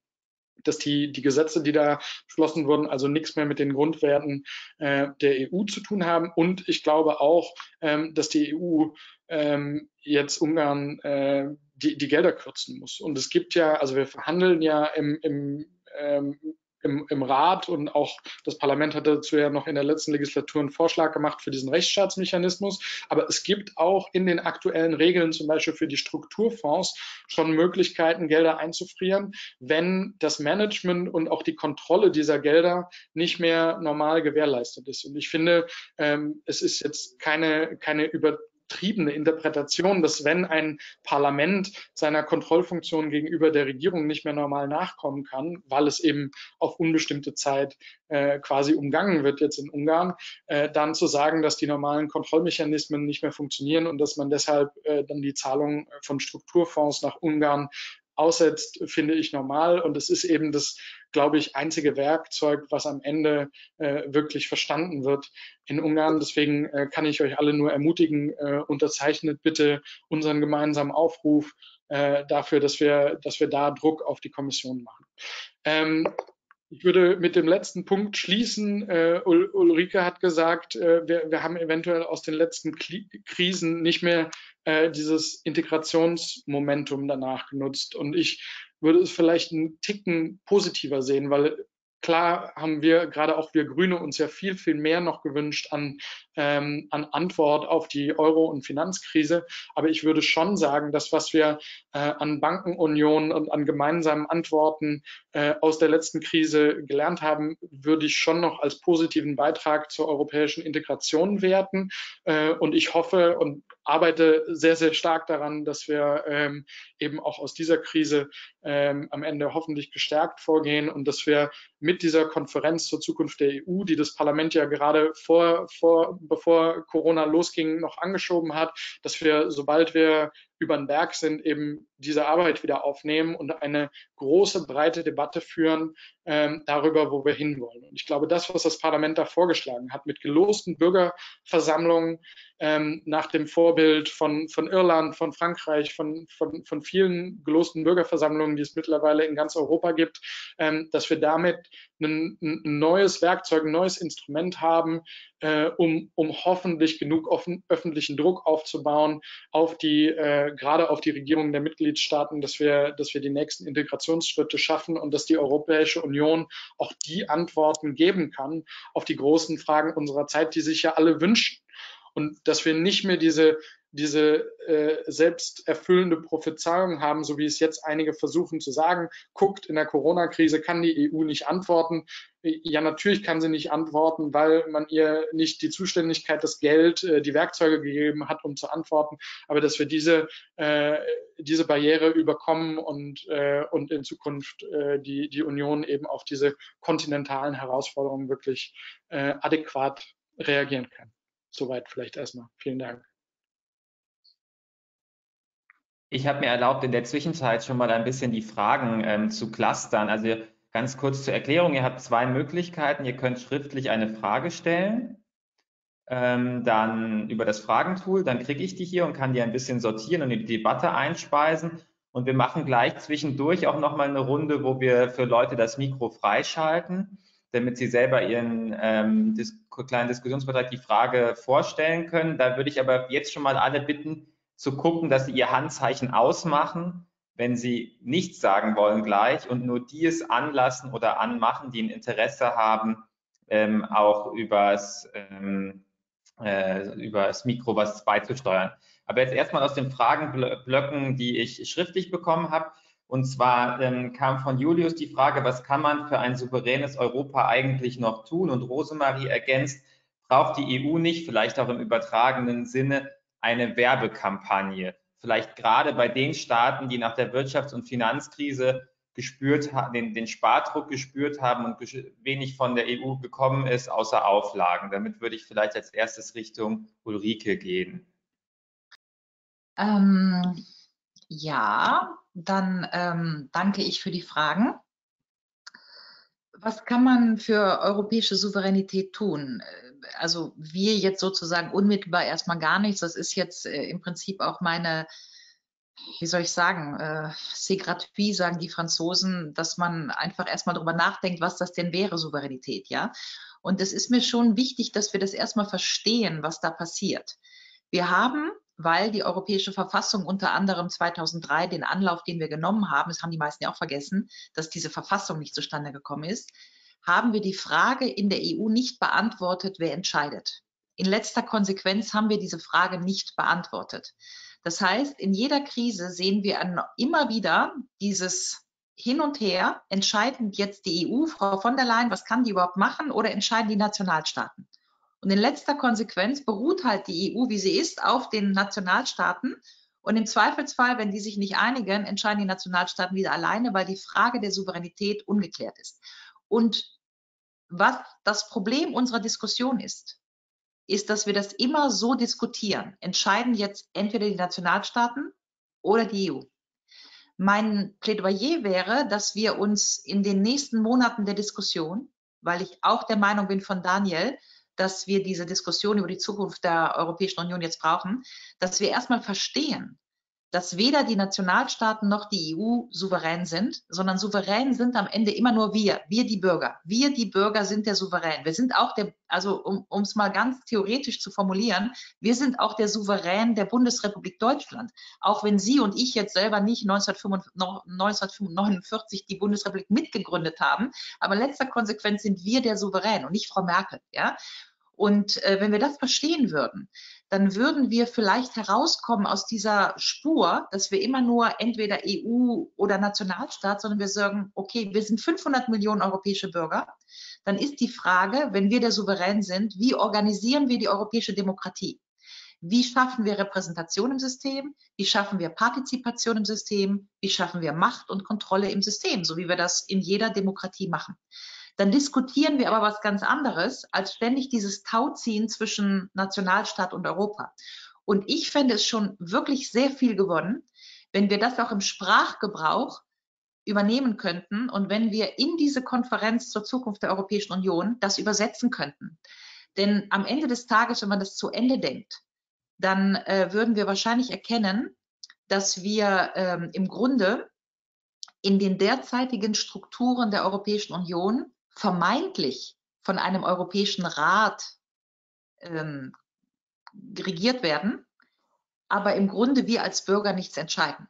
dass die, die Gesetze, die da beschlossen wurden, also nichts mehr mit den Grundwerten äh, der EU zu tun haben. Und ich glaube auch, ähm, dass die EU ähm, jetzt Ungarn äh, die, die Gelder kürzen muss. Und es gibt ja, also wir verhandeln ja im, im ähm, im, im Rat und auch das Parlament hat dazu ja noch in der letzten Legislatur einen Vorschlag gemacht für diesen Rechtsstaatsmechanismus. Aber es gibt auch in den aktuellen Regeln, zum Beispiel für die Strukturfonds, schon Möglichkeiten, Gelder einzufrieren, wenn das Management und auch die Kontrolle dieser Gelder nicht mehr normal gewährleistet ist. Und ich finde, ähm, es ist jetzt keine, keine über übertriebene Interpretation, dass wenn ein Parlament seiner Kontrollfunktion gegenüber der Regierung nicht mehr normal nachkommen kann, weil es eben auf unbestimmte Zeit äh, quasi umgangen wird jetzt in Ungarn, äh, dann zu sagen, dass die normalen Kontrollmechanismen nicht mehr funktionieren und dass man deshalb äh, dann die Zahlung von Strukturfonds nach Ungarn aussetzt, finde ich normal. Und es ist eben das, glaube ich, einzige Werkzeug, was am Ende äh, wirklich verstanden wird in Ungarn. Deswegen äh, kann ich euch alle nur ermutigen, äh, unterzeichnet bitte unseren gemeinsamen Aufruf äh, dafür, dass wir, dass wir da Druck auf die Kommission machen. Ähm, ich würde mit dem letzten Punkt schließen. Äh, Ulrike hat gesagt, äh, wir, wir, haben eventuell aus den letzten Kli Krisen nicht mehr äh, dieses Integrationsmomentum danach genutzt. Und ich würde es vielleicht einen Ticken positiver sehen, weil klar haben wir, gerade auch wir Grüne, uns ja viel, viel mehr noch gewünscht an, ähm, an Antwort auf die Euro- und Finanzkrise. Aber ich würde schon sagen, dass was wir äh, an Bankenunion und an gemeinsamen Antworten äh, aus der letzten Krise gelernt haben, würde ich schon noch als positiven Beitrag zur europäischen Integration werten. Äh, und ich hoffe und arbeite sehr, sehr stark daran, dass wir ähm, eben auch aus dieser Krise ähm, am Ende hoffentlich gestärkt vorgehen und dass wir mit dieser Konferenz zur Zukunft der EU, die das Parlament ja gerade vor, vor, bevor Corona losging, noch angeschoben hat, dass wir, sobald wir über den Berg sind, eben diese Arbeit wieder aufnehmen und eine große, breite Debatte führen ähm, darüber, wo wir hinwollen. Und ich glaube, das, was das Parlament da vorgeschlagen hat, mit gelosten Bürgerversammlungen ähm, nach dem Vorbild von, von Irland, von Frankreich, von, von, von vielen gelosten Bürgerversammlungen, die es mittlerweile in ganz Europa gibt, ähm, dass wir damit ein, ein, neues Werkzeug, ein neues Instrument haben, äh, um, um hoffentlich genug offen, öffentlichen Druck aufzubauen auf die, äh, gerade auf die Regierungen der Mitgliedstaaten, dass wir, dass wir die nächsten Integrationsschritte schaffen und dass die Europäische Union auch die Antworten geben kann auf die großen Fragen unserer Zeit, die sich ja alle wünschen. Und dass wir nicht mehr diese, diese äh, selbsterfüllende Prophezeiung haben, so wie es jetzt einige versuchen zu sagen, guckt, in der Corona-Krise kann die EU nicht antworten. Ja, natürlich kann sie nicht antworten, weil man ihr nicht die Zuständigkeit, das Geld, äh, die Werkzeuge gegeben hat, um zu antworten. Aber dass wir diese, äh, diese Barriere überkommen und, äh, und in Zukunft äh, die, die Union eben auf diese kontinentalen Herausforderungen wirklich äh, adäquat reagieren kann. Soweit vielleicht erstmal. Vielen Dank. Ich habe mir erlaubt, in der Zwischenzeit schon mal ein bisschen die Fragen ähm, zu clustern. Also ganz kurz zur Erklärung, ihr habt zwei Möglichkeiten. Ihr könnt schriftlich eine Frage stellen, ähm, dann über das Fragentool, dann kriege ich die hier und kann die ein bisschen sortieren und in die Debatte einspeisen. Und wir machen gleich zwischendurch auch nochmal eine Runde, wo wir für Leute das Mikro freischalten damit Sie selber Ihren ähm, dis kleinen Diskussionsbeitrag die Frage vorstellen können. Da würde ich aber jetzt schon mal alle bitten, zu gucken, dass Sie Ihr Handzeichen ausmachen, wenn Sie nichts sagen wollen gleich und nur die es anlassen oder anmachen, die ein Interesse haben, ähm, auch übers, ähm, äh, übers Mikro was beizusteuern. Aber jetzt erstmal aus den Fragenblöcken, die ich schriftlich bekommen habe. Und zwar ähm, kam von Julius die Frage, was kann man für ein souveränes Europa eigentlich noch tun? Und Rosemarie ergänzt, braucht die EU nicht, vielleicht auch im übertragenen Sinne, eine Werbekampagne? Vielleicht gerade bei den Staaten, die nach der Wirtschafts- und Finanzkrise gespürt den, den Spardruck gespürt haben und wenig von der EU gekommen ist, außer Auflagen. Damit würde ich vielleicht als erstes Richtung Ulrike gehen. Ähm, ja, dann ähm, danke ich für die Fragen. Was kann man für europäische Souveränität tun? Also wir jetzt sozusagen unmittelbar erstmal gar nichts. Das ist jetzt äh, im Prinzip auch meine, wie soll ich sagen, äh, c'est gratuit, sagen die Franzosen, dass man einfach erstmal darüber nachdenkt, was das denn wäre, Souveränität, ja. Und es ist mir schon wichtig, dass wir das erstmal verstehen, was da passiert. Wir haben weil die Europäische Verfassung unter anderem 2003 den Anlauf, den wir genommen haben, das haben die meisten ja auch vergessen, dass diese Verfassung nicht zustande gekommen ist, haben wir die Frage in der EU nicht beantwortet, wer entscheidet. In letzter Konsequenz haben wir diese Frage nicht beantwortet. Das heißt, in jeder Krise sehen wir immer wieder dieses Hin und Her, entscheiden jetzt die EU, Frau von der Leyen, was kann die überhaupt machen oder entscheiden die Nationalstaaten? Und in letzter Konsequenz beruht halt die EU, wie sie ist, auf den Nationalstaaten. Und im Zweifelsfall, wenn die sich nicht einigen, entscheiden die Nationalstaaten wieder alleine, weil die Frage der Souveränität ungeklärt ist. Und was das Problem unserer Diskussion ist, ist, dass wir das immer so diskutieren. Entscheiden jetzt entweder die Nationalstaaten oder die EU. Mein Plädoyer wäre, dass wir uns in den nächsten Monaten der Diskussion, weil ich auch der Meinung bin von Daniel, dass wir diese Diskussion über die Zukunft der Europäischen Union jetzt brauchen, dass wir erstmal verstehen, dass weder die Nationalstaaten noch die EU souverän sind, sondern souverän sind am Ende immer nur wir, wir die Bürger. Wir die Bürger sind der Souverän. Wir sind auch der, also um es mal ganz theoretisch zu formulieren, wir sind auch der Souverän der Bundesrepublik Deutschland. Auch wenn Sie und ich jetzt selber nicht 1949 die Bundesrepublik mitgegründet haben, aber letzter Konsequenz sind wir der Souverän und nicht Frau Merkel. Ja? Und äh, wenn wir das verstehen würden, dann würden wir vielleicht herauskommen aus dieser Spur, dass wir immer nur entweder EU oder Nationalstaat, sondern wir sagen, okay, wir sind 500 Millionen europäische Bürger. Dann ist die Frage, wenn wir der Souverän sind, wie organisieren wir die europäische Demokratie? Wie schaffen wir Repräsentation im System? Wie schaffen wir Partizipation im System? Wie schaffen wir Macht und Kontrolle im System, so wie wir das in jeder Demokratie machen? Dann diskutieren wir aber was ganz anderes, als ständig dieses Tauziehen zwischen Nationalstaat und Europa. Und ich fände es schon wirklich sehr viel gewonnen, wenn wir das auch im Sprachgebrauch übernehmen könnten und wenn wir in diese Konferenz zur Zukunft der Europäischen Union das übersetzen könnten. Denn am Ende des Tages, wenn man das zu Ende denkt, dann äh, würden wir wahrscheinlich erkennen, dass wir ähm, im Grunde in den derzeitigen Strukturen der Europäischen Union vermeintlich von einem Europäischen Rat ähm, regiert werden, aber im Grunde wir als Bürger nichts entscheiden.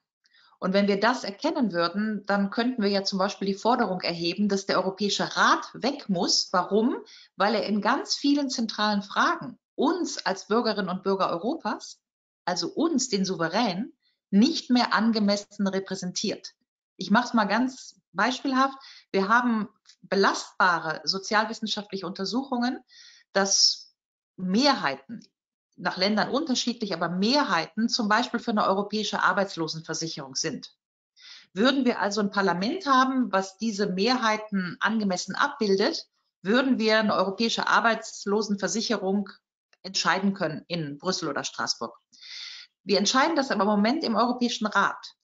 Und wenn wir das erkennen würden, dann könnten wir ja zum Beispiel die Forderung erheben, dass der Europäische Rat weg muss. Warum? Weil er in ganz vielen zentralen Fragen uns als Bürgerinnen und Bürger Europas, also uns, den Souverän, nicht mehr angemessen repräsentiert. Ich mache es mal ganz beispielhaft. Wir haben belastbare sozialwissenschaftliche Untersuchungen, dass Mehrheiten, nach Ländern unterschiedlich, aber Mehrheiten zum Beispiel für eine europäische Arbeitslosenversicherung sind. Würden wir also ein Parlament haben, was diese Mehrheiten angemessen abbildet, würden wir eine europäische Arbeitslosenversicherung entscheiden können in Brüssel oder Straßburg. Wir entscheiden das aber im Moment im Europäischen Rat.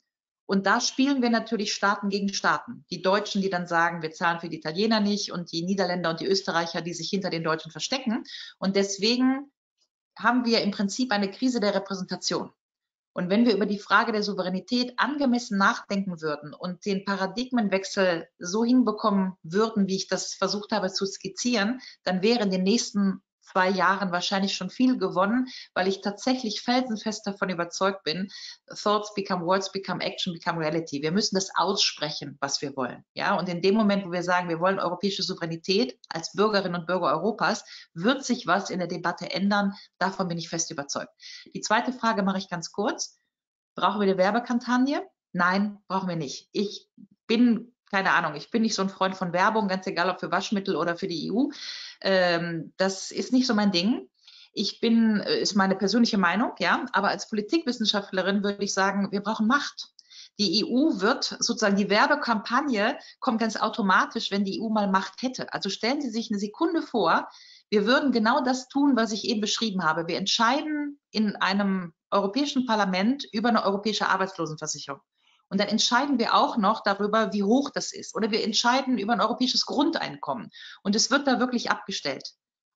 Und da spielen wir natürlich Staaten gegen Staaten. Die Deutschen, die dann sagen, wir zahlen für die Italiener nicht und die Niederländer und die Österreicher, die sich hinter den Deutschen verstecken. Und deswegen haben wir im Prinzip eine Krise der Repräsentation. Und wenn wir über die Frage der Souveränität angemessen nachdenken würden und den Paradigmenwechsel so hinbekommen würden, wie ich das versucht habe zu skizzieren, dann wäre in den nächsten zwei Jahren wahrscheinlich schon viel gewonnen, weil ich tatsächlich felsenfest davon überzeugt bin, Thoughts become Words, become Action, become Reality. Wir müssen das aussprechen, was wir wollen. Ja, und in dem Moment, wo wir sagen, wir wollen europäische Souveränität als Bürgerinnen und Bürger Europas, wird sich was in der Debatte ändern. Davon bin ich fest überzeugt. Die zweite Frage mache ich ganz kurz. Brauchen wir eine Werbekampagne? Nein, brauchen wir nicht. Ich bin keine Ahnung, ich bin nicht so ein Freund von Werbung, ganz egal ob für Waschmittel oder für die EU. Ähm, das ist nicht so mein Ding. Ich bin, äh, ist meine persönliche Meinung, ja, aber als Politikwissenschaftlerin würde ich sagen, wir brauchen Macht. Die EU wird sozusagen, die Werbekampagne kommt ganz automatisch, wenn die EU mal Macht hätte. Also stellen Sie sich eine Sekunde vor, wir würden genau das tun, was ich eben beschrieben habe. Wir entscheiden in einem Europäischen Parlament über eine europäische Arbeitslosenversicherung. Und dann entscheiden wir auch noch darüber, wie hoch das ist. Oder wir entscheiden über ein europäisches Grundeinkommen. Und es wird da wirklich abgestellt,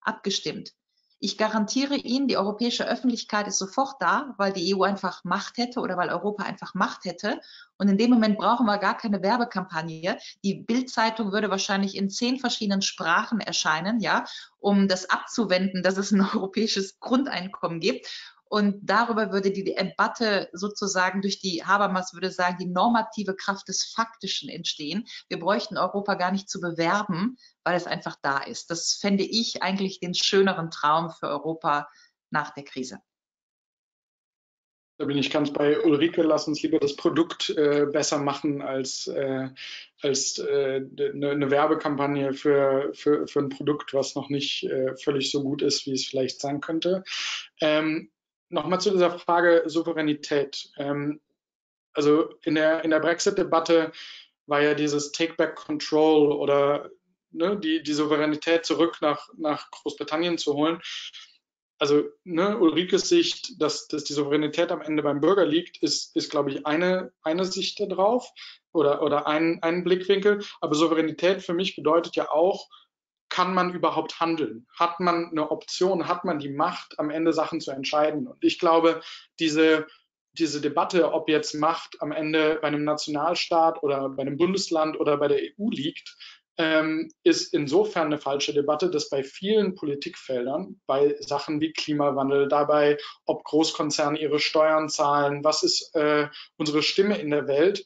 abgestimmt. Ich garantiere Ihnen, die europäische Öffentlichkeit ist sofort da, weil die EU einfach Macht hätte oder weil Europa einfach Macht hätte. Und in dem Moment brauchen wir gar keine Werbekampagne. Die Bildzeitung würde wahrscheinlich in zehn verschiedenen Sprachen erscheinen, ja, um das abzuwenden, dass es ein [laughs] europäisches Grundeinkommen gibt. Und darüber würde die Debatte sozusagen durch die, Habermas würde sagen, die normative Kraft des Faktischen entstehen. Wir bräuchten Europa gar nicht zu bewerben, weil es einfach da ist. Das fände ich eigentlich den schöneren Traum für Europa nach der Krise. Da bin ich ganz bei Ulrike. Lass uns lieber das Produkt äh, besser machen als, äh, als äh, eine, eine, Werbekampagne für, für, für ein Produkt, was noch nicht äh, völlig so gut ist, wie es vielleicht sein könnte. Ähm, Nochmal zu dieser Frage Souveränität. Ähm, also in der, in der Brexit-Debatte war ja dieses Take Back Control oder ne, die, die Souveränität zurück nach, nach Großbritannien zu holen. Also ne, Ulrikes Sicht, dass, dass die Souveränität am Ende beim Bürger liegt, ist, ist glaube ich, eine, eine Sicht darauf oder, oder ein, ein Blickwinkel. Aber Souveränität für mich bedeutet ja auch, kann man überhaupt handeln? Hat man eine Option? Hat man die Macht, am Ende Sachen zu entscheiden? Und ich glaube, diese, diese Debatte, ob jetzt Macht am Ende bei einem Nationalstaat oder bei einem Bundesland oder bei der EU liegt, ähm, ist insofern eine falsche Debatte, dass bei vielen Politikfeldern, bei Sachen wie Klimawandel, dabei, ob Großkonzerne ihre Steuern zahlen, was ist äh, unsere Stimme in der Welt,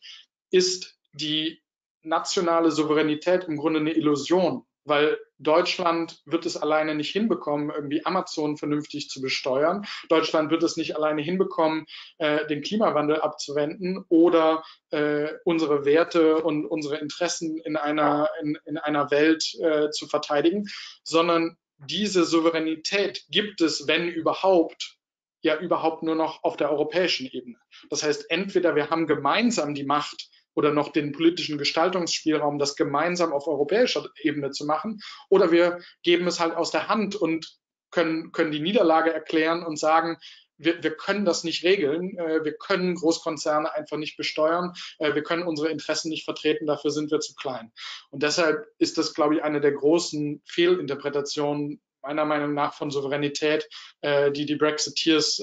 ist die nationale Souveränität im Grunde eine Illusion, weil Deutschland wird es alleine nicht hinbekommen, irgendwie Amazon vernünftig zu besteuern. Deutschland wird es nicht alleine hinbekommen, äh, den Klimawandel abzuwenden oder äh, unsere Werte und unsere Interessen in einer, in, in einer Welt äh, zu verteidigen, sondern diese Souveränität gibt es, wenn überhaupt, ja überhaupt nur noch auf der europäischen Ebene. Das heißt, entweder wir haben gemeinsam die Macht, oder noch den politischen Gestaltungsspielraum, das gemeinsam auf europäischer Ebene zu machen. Oder wir geben es halt aus der Hand und können, können die Niederlage erklären und sagen, wir, wir können das nicht regeln. Äh, wir können Großkonzerne einfach nicht besteuern. Äh, wir können unsere Interessen nicht vertreten. Dafür sind wir zu klein. Und deshalb ist das, glaube ich, eine der großen Fehlinterpretationen meiner Meinung nach von Souveränität, äh, die die Brexiteers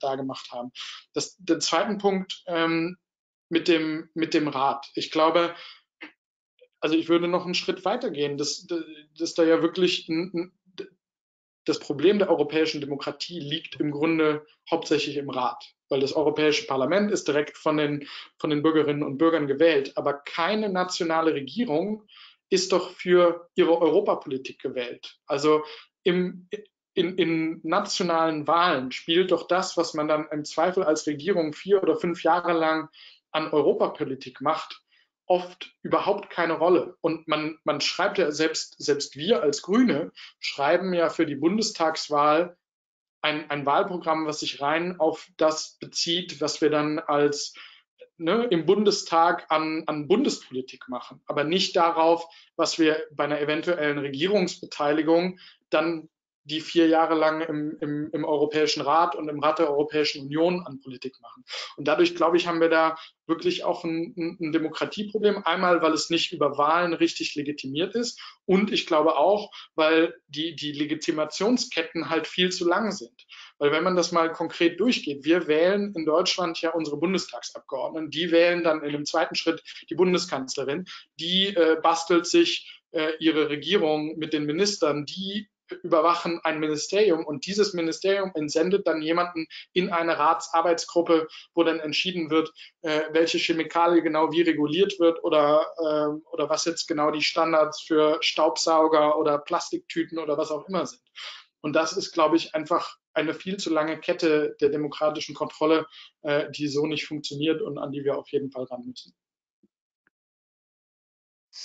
da gemacht haben. Das, den zweiten Punkt, ähm, mit dem, mit dem Rat. Ich glaube, also ich würde noch einen Schritt weitergehen, dass, dass da ja wirklich ein, das Problem der europäischen Demokratie liegt im Grunde hauptsächlich im Rat, weil das Europäische Parlament ist direkt von den, von den Bürgerinnen und Bürgern gewählt, aber keine nationale Regierung ist doch für ihre Europapolitik gewählt. Also im, in, in, nationalen Wahlen spielt doch das, was man dann im Zweifel als Regierung vier oder fünf Jahre lang an Europapolitik macht, oft überhaupt keine Rolle. Und man, man schreibt ja selbst, selbst wir als Grüne schreiben ja für die Bundestagswahl ein, ein Wahlprogramm, was sich rein auf das bezieht, was wir dann als ne, im Bundestag an, an Bundespolitik machen, aber nicht darauf, was wir bei einer eventuellen Regierungsbeteiligung dann die vier Jahre lang im, im, im Europäischen Rat und im Rat der Europäischen Union an Politik machen. Und dadurch, glaube ich, haben wir da wirklich auch ein, ein Demokratieproblem. Einmal, weil es nicht über Wahlen richtig legitimiert ist und ich glaube auch, weil die, die Legitimationsketten halt viel zu lang sind. Weil wenn man das mal konkret durchgeht, wir wählen in Deutschland ja unsere Bundestagsabgeordneten, die wählen dann in dem zweiten Schritt die Bundeskanzlerin, die äh, bastelt sich äh, ihre Regierung mit den Ministern, die überwachen ein Ministerium und dieses Ministerium entsendet dann jemanden in eine Ratsarbeitsgruppe, wo dann entschieden wird, äh, welche Chemikalie genau wie reguliert wird oder, äh, oder was jetzt genau die Standards für Staubsauger oder Plastiktüten oder was auch immer sind. Und das ist, glaube ich, einfach eine viel zu lange Kette der demokratischen Kontrolle, äh, die so nicht funktioniert und an die wir auf jeden Fall ran müssen.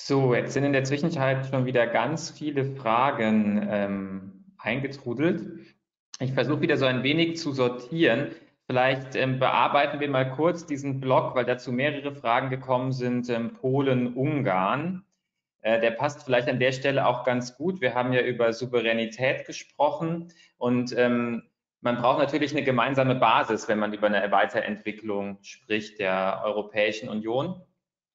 So, jetzt sind in der Zwischenzeit schon wieder ganz viele Fragen ähm, eingetrudelt. Ich versuche wieder so ein wenig zu sortieren. Vielleicht ähm, bearbeiten wir mal kurz diesen Block, weil dazu mehrere Fragen gekommen sind. Ähm, Polen, Ungarn. Äh, der passt vielleicht an der Stelle auch ganz gut. Wir haben ja über Souveränität gesprochen und ähm, man braucht natürlich eine gemeinsame Basis, wenn man über eine Weiterentwicklung spricht der Europäischen Union.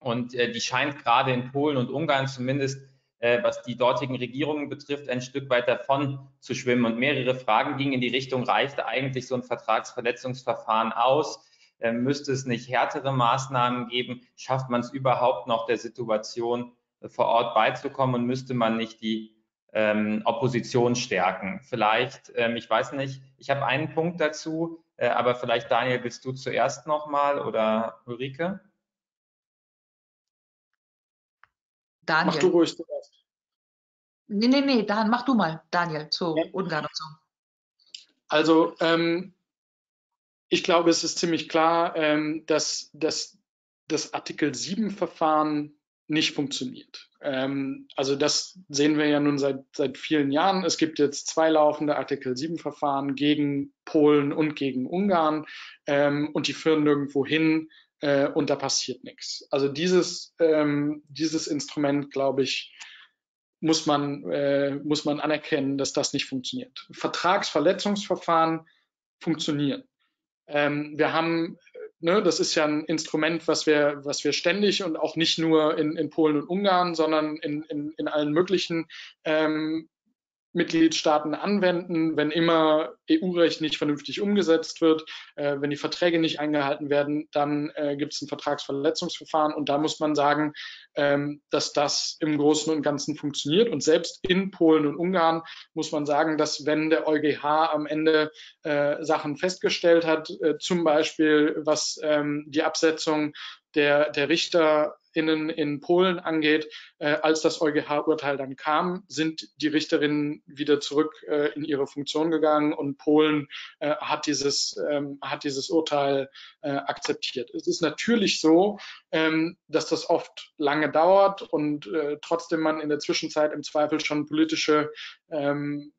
Und äh, die scheint gerade in Polen und Ungarn zumindest, äh, was die dortigen Regierungen betrifft, ein Stück weit davon zu schwimmen. Und mehrere Fragen gingen in die Richtung, reicht eigentlich so ein Vertragsverletzungsverfahren aus? Äh, müsste es nicht härtere Maßnahmen geben? Schafft man es überhaupt noch der Situation äh, vor Ort beizukommen und müsste man nicht die ähm, Opposition stärken? Vielleicht, ähm, ich weiß nicht, ich habe einen Punkt dazu, äh, aber vielleicht Daniel, willst du zuerst nochmal oder Ulrike? Daniel. Mach du ruhig zuerst. Nee, nee, nee, dann mach du mal, Daniel, zu ja. Ungarn und so. Also, ähm, ich glaube, es ist ziemlich klar, ähm, dass, dass das Artikel 7-Verfahren nicht funktioniert. Ähm, also das sehen wir ja nun seit, seit vielen Jahren. Es gibt jetzt zwei laufende Artikel 7-Verfahren gegen Polen und gegen Ungarn ähm, und die führen nirgendwo hin, äh, und da passiert nichts. Also dieses, ähm, dieses Instrument, glaube ich, muss man, äh, muss man anerkennen, dass das nicht funktioniert. Vertragsverletzungsverfahren funktionieren. Ähm, wir haben, ne, das ist ja ein Instrument, was wir, was wir ständig und auch nicht nur in, in Polen und Ungarn, sondern in, in, in allen möglichen ähm, Mitgliedstaaten anwenden, wenn immer EU-Recht nicht vernünftig umgesetzt wird, äh, wenn die Verträge nicht eingehalten werden, dann äh, gibt es ein Vertragsverletzungsverfahren. Und da muss man sagen, ähm, dass das im Großen und Ganzen funktioniert. Und selbst in Polen und Ungarn muss man sagen, dass wenn der EuGH am Ende äh, Sachen festgestellt hat, äh, zum Beispiel was ähm, die Absetzung der, der RichterInnen in Polen angeht, äh, als das EuGH-Urteil dann kam, sind die Richterinnen wieder zurück äh, in ihre Funktion gegangen und Polen äh, hat, dieses, ähm, hat dieses Urteil äh, akzeptiert. Es ist natürlich so, ähm, dass das oft lange dauert und äh, trotzdem man in der Zwischenzeit im Zweifel schon politische ähm,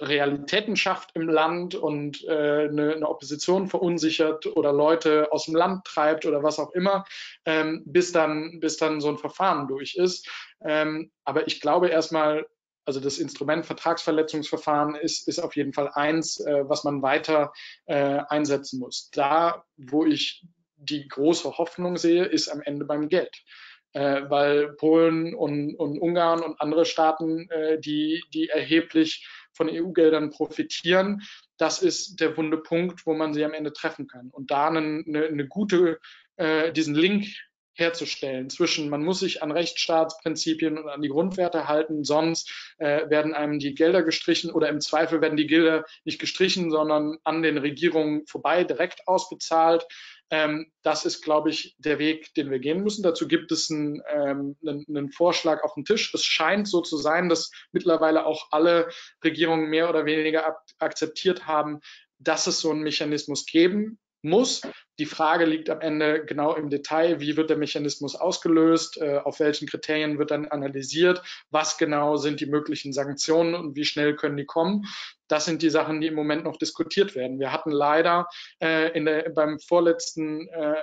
Realitäten schafft im Land und äh, eine, eine, Opposition verunsichert oder Leute aus dem Land treibt oder was auch immer, ähm, bis dann bis dann so ein Verfahren durch ist. Ähm, aber ich glaube erstmal, also das Instrument Vertragsverletzungsverfahren ist, ist auf jeden Fall eins, äh, was man weiter äh, einsetzen muss. Da, wo ich die große Hoffnung sehe, ist am Ende beim Geld äh, weil Polen und, und, Ungarn und andere Staaten, äh, die, die erheblich von EU-Geldern profitieren, das ist der wunde Punkt, wo man sie am Ende treffen kann. Und da eine, eine, gute, äh, diesen Link herzustellen zwischen, man muss sich an Rechtsstaatsprinzipien und an die Grundwerte halten, sonst äh, werden einem die Gelder gestrichen oder im Zweifel werden die Gelder nicht gestrichen, sondern an den Regierungen vorbei direkt ausbezahlt. Ähm, das ist, glaube ich, der Weg, den wir gehen müssen. Dazu gibt es einen, ähm, einen, einen Vorschlag auf dem Tisch. Es scheint so zu sein, dass mittlerweile auch alle Regierungen mehr oder weniger akzeptiert haben, dass es so einen Mechanismus geben muss. Die Frage liegt am Ende genau im Detail, wie wird der Mechanismus ausgelöst, äh, auf welchen Kriterien wird dann analysiert, was genau sind die möglichen Sanktionen und wie schnell können die kommen. Das sind die Sachen, die im Moment noch diskutiert werden. Wir hatten leider äh, in der, beim vorletzten äh,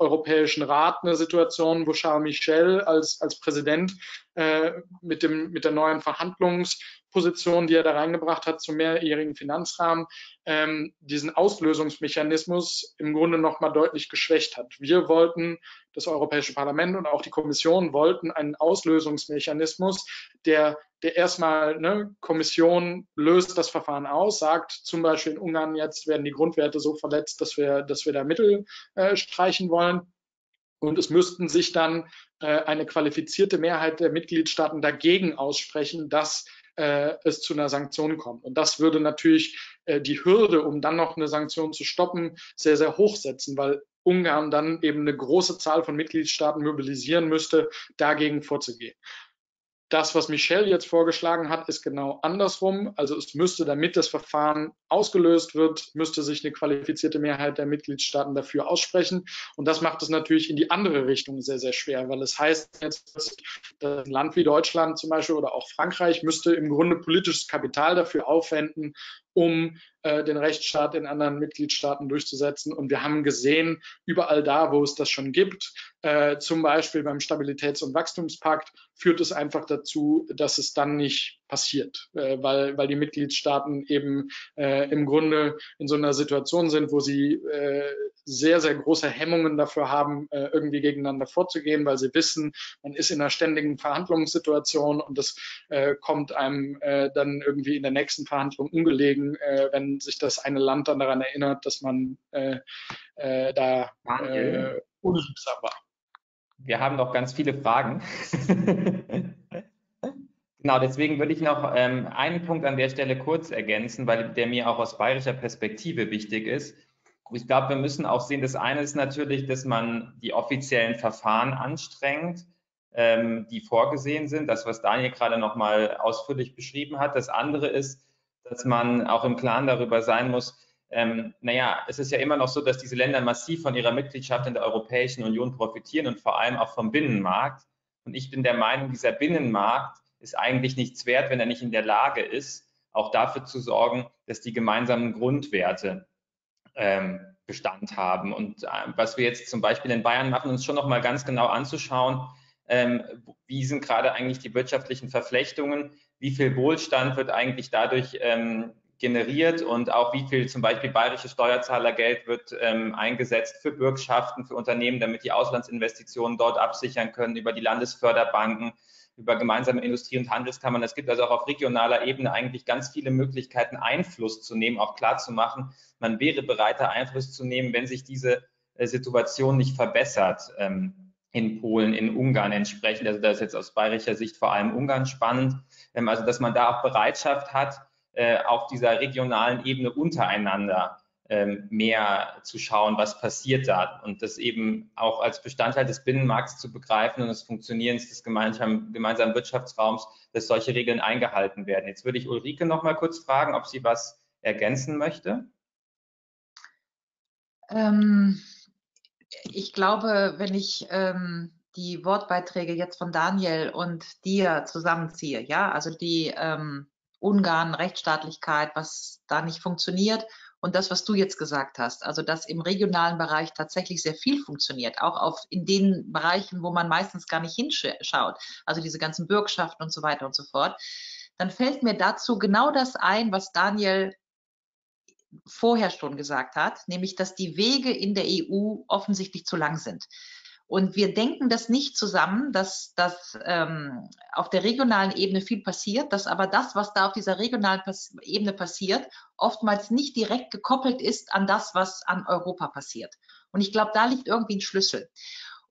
Europäischen Rat eine Situation, wo Charles Michel als, als Präsident äh, mit, dem, mit der neuen Verhandlungsposition, die er da reingebracht hat zum mehrjährigen Finanzrahmen, ähm, diesen Auslösungsmechanismus im Grunde nochmal deutlich geschwächt hat. Wir wollten, das Europäische Parlament und auch die Kommission wollten einen Auslösungsmechanismus, der, der erstmal, ne, Kommission löst das Verfahren aus, sagt zum Beispiel in Ungarn jetzt werden die Grundwerte so verletzt, dass wir, dass wir da Mittel äh, streichen wollen. Und es müssten sich dann äh, eine qualifizierte Mehrheit der Mitgliedstaaten dagegen aussprechen, dass äh, es zu einer Sanktion kommt. Und das würde natürlich äh, die Hürde, um dann noch eine Sanktion zu stoppen, sehr, sehr hoch setzen, weil Ungarn dann eben eine große Zahl von Mitgliedstaaten mobilisieren müsste, dagegen vorzugehen. Das, was Michel jetzt vorgeschlagen hat, ist genau andersrum. Also es müsste, damit das Verfahren ausgelöst wird, müsste sich eine qualifizierte Mehrheit der Mitgliedstaaten dafür aussprechen. Und das macht es natürlich in die andere Richtung sehr, sehr schwer, weil es heißt jetzt, ein Land wie Deutschland zum Beispiel oder auch Frankreich müsste im Grunde politisches Kapital dafür aufwenden, um äh, den Rechtsstaat in anderen Mitgliedstaaten durchzusetzen. Und wir haben gesehen, überall da, wo es das schon gibt, äh, zum Beispiel beim Stabilitäts- und Wachstumspakt, führt es einfach dazu, dass es dann nicht passiert, äh, weil, weil die Mitgliedstaaten eben äh, im Grunde in so einer Situation sind, wo sie äh, sehr, sehr große Hemmungen dafür haben, äh, irgendwie gegeneinander vorzugehen, weil sie wissen, man ist in einer ständigen Verhandlungssituation und das äh, kommt einem äh, dann irgendwie in der nächsten Verhandlung ungelegen, äh, wenn sich das eine Land dann daran erinnert, dass man äh, äh, da äh, unliebsam war. Wir haben noch ganz viele Fragen. [laughs] Genau, deswegen würde ich noch ähm, einen Punkt an der Stelle kurz ergänzen, weil der mir auch aus bayerischer Perspektive wichtig ist. Ich glaube, wir müssen auch sehen, das eine ist natürlich, dass man die offiziellen Verfahren anstrengt, ähm, die vorgesehen sind, das, was Daniel gerade nochmal ausführlich beschrieben hat. Das andere ist, dass man auch im Klaren darüber sein muss, ähm, naja, es ist ja immer noch so, dass diese Länder massiv von ihrer Mitgliedschaft in der Europäischen Union profitieren und vor allem auch vom Binnenmarkt. Und ich bin der Meinung, dieser Binnenmarkt ist eigentlich nichts wert, wenn er nicht in der Lage ist, auch dafür zu sorgen, dass die gemeinsamen Grundwerte ähm, Bestand haben. Und äh, was wir jetzt zum Beispiel in Bayern machen, uns schon noch mal ganz genau anzuschauen, ähm, wie sind gerade eigentlich die wirtschaftlichen Verflechtungen, wie viel Wohlstand wird eigentlich dadurch ähm, generiert und auch wie viel zum Beispiel bayerisches Steuerzahlergeld wird ähm, eingesetzt für Bürgschaften, für Unternehmen, damit die Auslandsinvestitionen dort absichern können über die Landesförderbanken über gemeinsame Industrie- und Handelskammern. Es gibt also auch auf regionaler Ebene eigentlich ganz viele Möglichkeiten, Einfluss zu nehmen, auch klar zu machen, man wäre bereiter, Einfluss zu nehmen, wenn sich diese äh, Situation nicht verbessert. Ähm, in Polen, in Ungarn entsprechend. Also da ist jetzt aus bayerischer Sicht vor allem Ungarn spannend. Ähm, also dass man da auch Bereitschaft hat, äh, auf dieser regionalen Ebene untereinander mehr zu schauen, was passiert da und das eben auch als Bestandteil des Binnenmarkts zu begreifen und des Funktionierens des gemeinsamen, gemeinsamen Wirtschaftsraums, dass solche Regeln eingehalten werden. Jetzt würde ich Ulrike noch mal kurz fragen, ob sie was ergänzen möchte. Ähm, ich glaube, wenn ich ähm, die Wortbeiträge jetzt von Daniel und dir zusammenziehe, ja, also die ähm, Ungarn, Rechtsstaatlichkeit, was da nicht funktioniert und das, was du jetzt gesagt hast, also dass im regionalen Bereich tatsächlich sehr viel funktioniert, auch auf in den Bereichen, wo man meistens gar nicht hinschaut, also diese ganzen Bürgschaften und so weiter und so fort, dann fällt mir dazu genau das ein, was Daniel vorher schon gesagt hat, nämlich dass die Wege in der EU offensichtlich zu lang sind. Und wir denken das nicht zusammen, dass, dass ähm, auf der regionalen Ebene viel passiert, dass aber das, was da auf dieser regionalen Pas Ebene passiert, oftmals nicht direkt gekoppelt ist an das, was an Europa passiert. Und ich glaube, da liegt irgendwie ein Schlüssel.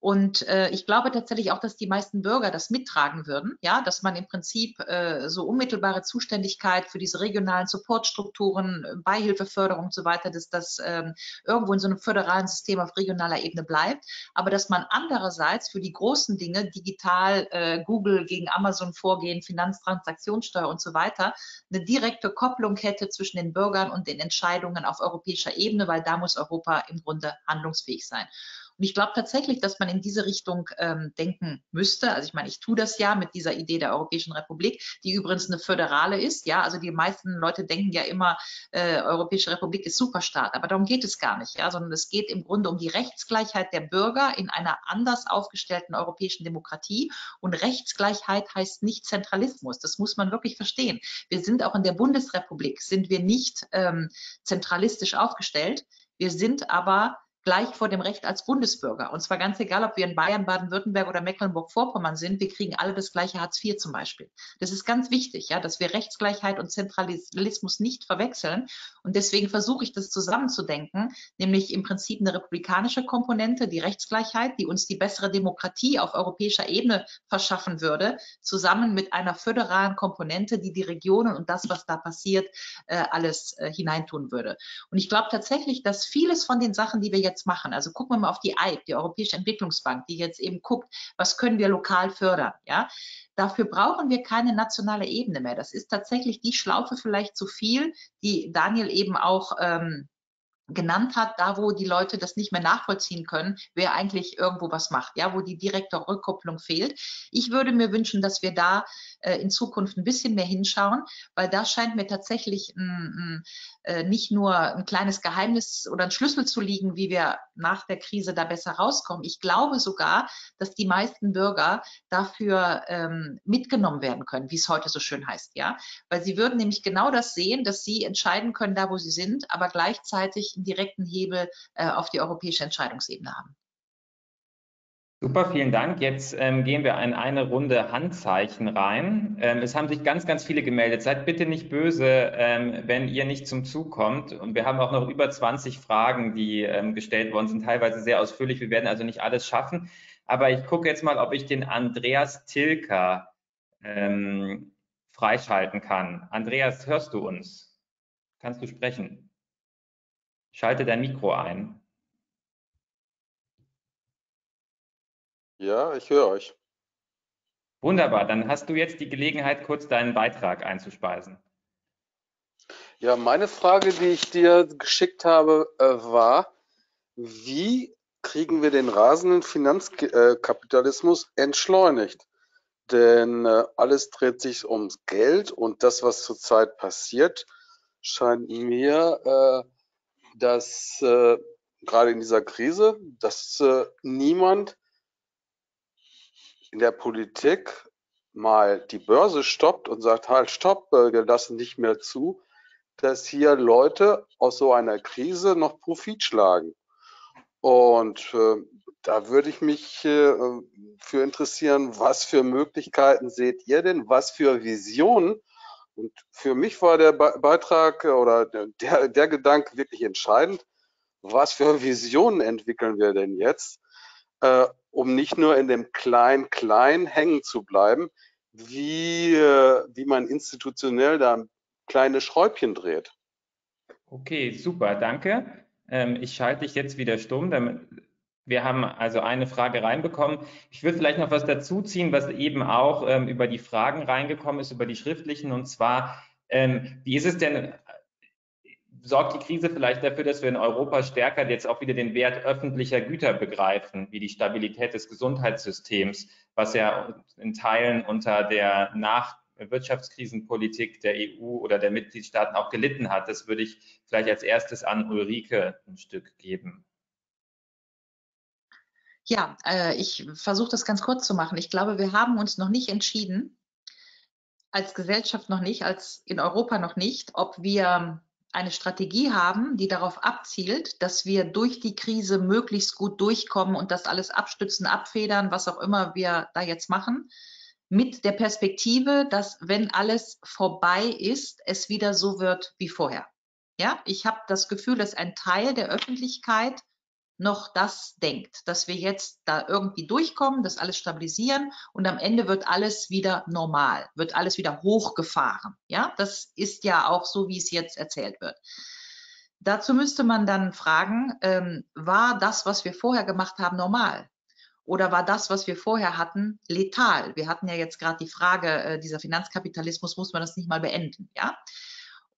Und äh, ich glaube tatsächlich auch, dass die meisten Bürger das mittragen würden, ja, dass man im Prinzip äh, so unmittelbare Zuständigkeit für diese regionalen Supportstrukturen, äh, Beihilfeförderung und so weiter, dass das ähm, irgendwo in so einem föderalen System auf regionaler Ebene bleibt, aber dass man andererseits für die großen Dinge, digital, äh, Google gegen Amazon vorgehen, Finanztransaktionssteuer und so weiter, eine direkte Kopplung hätte zwischen den Bürgern und den Entscheidungen auf europäischer Ebene, weil da muss Europa im Grunde handlungsfähig sein. Und ich glaube tatsächlich, dass man in diese Richtung ähm, denken müsste. Also ich meine, ich tue das ja mit dieser Idee der Europäischen Republik, die übrigens eine föderale ist. Ja, also die meisten Leute denken ja immer, äh, Europäische Republik ist Superstaat, aber darum geht es gar nicht, ja, sondern es geht im Grunde um die Rechtsgleichheit der Bürger in einer anders aufgestellten europäischen Demokratie. Und Rechtsgleichheit heißt nicht Zentralismus. Das muss man wirklich verstehen. Wir sind auch in der Bundesrepublik, sind wir nicht ähm, zentralistisch aufgestellt. Wir sind aber gleich vor dem Recht als Bundesbürger. Und zwar ganz egal, ob wir in Bayern, Baden-Württemberg oder Mecklenburg-Vorpommern sind, wir kriegen alle das gleiche Hartz IV zum Beispiel. Das ist ganz wichtig, ja, dass wir Rechtsgleichheit und Zentralismus nicht verwechseln. Und deswegen versuche ich das zusammenzudenken, nämlich im Prinzip eine republikanische Komponente, die Rechtsgleichheit, die uns die bessere Demokratie auf europäischer Ebene verschaffen würde, zusammen mit einer föderalen Komponente, die die Regionen und das, was da passiert, äh, alles äh, hineintun würde. Und ich glaube tatsächlich, dass vieles von den Sachen, die wir jetzt jetzt machen. Also gucken wir mal auf die EIB, die Europäische Entwicklungsbank, die jetzt eben guckt, was können wir lokal fördern. Ja? Dafür brauchen wir keine nationale Ebene mehr. Das ist tatsächlich die Schlaufe vielleicht zu viel, die Daniel eben auch ähm, genannt hat, da wo die Leute das nicht mehr nachvollziehen können, wer eigentlich irgendwo was macht, ja, wo die direkte Rückkopplung fehlt. Ich würde mir wünschen, dass wir da in Zukunft ein bisschen mehr hinschauen, weil da scheint mir tatsächlich ein, ein, äh, nicht nur ein kleines Geheimnis oder ein Schlüssel zu liegen, wie wir nach der Krise da besser rauskommen. Ich glaube sogar, dass die meisten Bürger dafür ähm, mitgenommen werden können, wie es heute so schön heißt, ja, weil sie würden nämlich genau das sehen, dass sie entscheiden können, da wo sie sind, aber gleichzeitig einen direkten Hebel äh, auf die europäische Entscheidungsebene haben. Super, vielen Dank. Jetzt ähm, gehen wir in eine Runde Handzeichen rein. Ähm, es haben sich ganz, ganz viele gemeldet. Seid bitte nicht böse, ähm, wenn ihr nicht zum Zug kommt. Und wir haben auch noch über 20 Fragen, die ähm, gestellt worden sind, teilweise sehr ausführlich. Wir werden also nicht alles schaffen. Aber ich gucke jetzt mal, ob ich den Andreas Tilker ähm, freischalten kann. Andreas, hörst du uns? Kannst du sprechen? Schalte dein Mikro ein. Ja, ich höre euch. Wunderbar, dann hast du jetzt die Gelegenheit, kurz deinen Beitrag einzuspeisen. Ja, meine Frage, die ich dir geschickt habe, äh, war, wie kriegen wir den rasenden Finanzkapitalismus entschleunigt? Denn äh, alles dreht sich ums Geld und das, was zurzeit passiert, scheint mir, äh, dass gerade in dieser Krise, dass niemand in der Politik mal die Börse stoppt und sagt, halt, stopp, wir lassen nicht mehr zu, dass hier Leute aus so einer Krise noch Profit schlagen. Und äh, da würde ich mich äh, für interessieren, was für Möglichkeiten seht ihr denn, was für Visionen? Und für mich war der Be Beitrag oder der, der Gedanke wirklich entscheidend. Was für Visionen entwickeln wir denn jetzt, äh, um nicht nur in dem Klein-Klein hängen zu bleiben, wie, äh, wie man institutionell da kleine Schräubchen dreht? Okay, super, danke. Ähm, ich schalte dich jetzt wieder stumm, damit wir haben also eine Frage reinbekommen. Ich würde vielleicht noch was dazu ziehen, was eben auch ähm, über die Fragen reingekommen ist, über die schriftlichen. Und zwar, ähm, wie ist es denn, sorgt die Krise vielleicht dafür, dass wir in Europa stärker jetzt auch wieder den Wert öffentlicher Güter begreifen, wie die Stabilität des Gesundheitssystems, was ja in Teilen unter der Nach Wirtschaftskrisenpolitik der EU oder der Mitgliedstaaten auch gelitten hat. Das würde ich vielleicht als erstes an Ulrike ein Stück geben. Ja, äh, ich versuche das ganz kurz zu machen. Ich glaube, wir haben uns noch nicht entschieden, als Gesellschaft noch nicht, als in Europa noch nicht, ob wir eine Strategie haben, die darauf abzielt, dass wir durch die Krise möglichst gut durchkommen und das alles abstützen, abfedern, was auch immer wir da jetzt machen, mit der Perspektive, dass wenn alles vorbei ist, es wieder so wird wie vorher. Ja, ich habe das Gefühl, dass ein Teil der Öffentlichkeit noch das denkt, dass wir jetzt da irgendwie durchkommen, das alles stabilisieren und am Ende wird alles wieder normal, wird alles wieder hochgefahren. Ja, das ist ja auch so, wie es jetzt erzählt wird. Dazu müsste man dann fragen, ähm, war das, was wir vorher gemacht haben, normal? Oder war das, was wir vorher hatten, letal? Wir hatten ja jetzt gerade die Frage, äh, dieser Finanzkapitalismus, muss man das nicht mal beenden? Ja,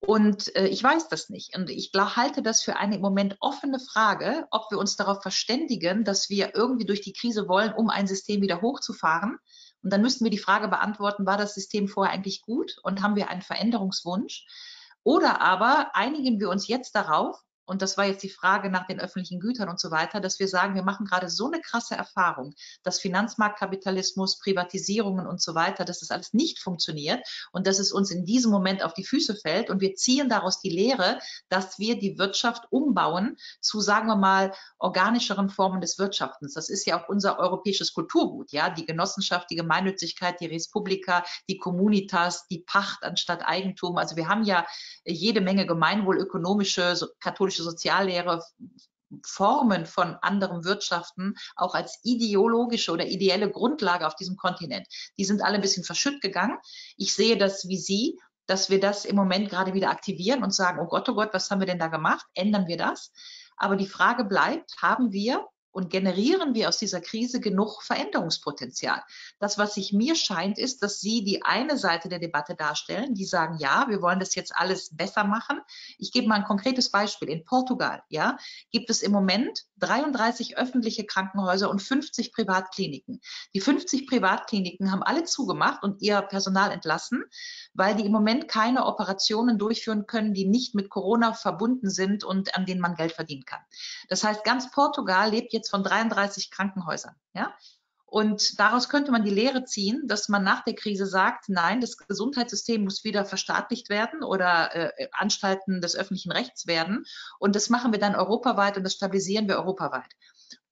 und äh, ich weiß das nicht. Und ich glaub, halte das für eine im Moment offene Frage, ob wir uns darauf verständigen, dass wir irgendwie durch die Krise wollen, um ein System wieder hochzufahren. Und dann müssten wir die Frage beantworten, war das System vorher eigentlich gut und haben wir einen Veränderungswunsch? Oder aber einigen wir uns jetzt darauf, und das war jetzt die Frage nach den öffentlichen Gütern und so weiter, dass wir sagen, wir machen gerade so eine krasse Erfahrung, dass Finanzmarktkapitalismus, Privatisierungen und so weiter, dass das alles nicht funktioniert und dass es uns in diesem Moment auf die Füße fällt und wir ziehen daraus die Lehre, dass wir die Wirtschaft umbauen zu, sagen wir mal, organischeren Formen des Wirtschaftens. Das ist ja auch unser europäisches Kulturgut, ja, die Genossenschaft, die Gemeinnützigkeit, die Respublika, die Communitas, die Pacht anstatt Eigentum. Also wir haben ja jede Menge gemeinwohlökonomische, katholische ökologische Soziallehre Formen von anderen Wirtschaften auch als ideologische oder ideelle Grundlage auf diesem Kontinent. Die sind alle ein bisschen verschütt gegangen. Ich sehe das wie Sie, dass wir das im Moment gerade wieder aktivieren und sagen, oh Gott, oh Gott, was haben wir denn da gemacht? Ändern wir das? Aber die Frage bleibt, haben wir und generieren wir aus dieser Krise genug Veränderungspotenzial? Das, was sich mir scheint, ist, dass Sie die eine Seite der Debatte darstellen, die sagen, ja, wir wollen das jetzt alles besser machen. Ich gebe mal ein konkretes Beispiel. In Portugal, ja, gibt es im Moment 33 öffentliche Krankenhäuser und 50 Privatkliniken. Die 50 Privatkliniken haben alle zugemacht und ihr Personal entlassen, weil die im Moment keine Operationen durchführen können, die nicht mit Corona verbunden sind und an denen man Geld verdienen kann. Das heißt, ganz Portugal lebt jetzt von 33 Krankenhäusern. Ja? Und daraus könnte man die Lehre ziehen, dass man nach der Krise sagt, nein, das Gesundheitssystem muss wieder verstaatlicht werden oder äh, Anstalten des öffentlichen Rechts werden. Und das machen wir dann europaweit und das stabilisieren wir europaweit.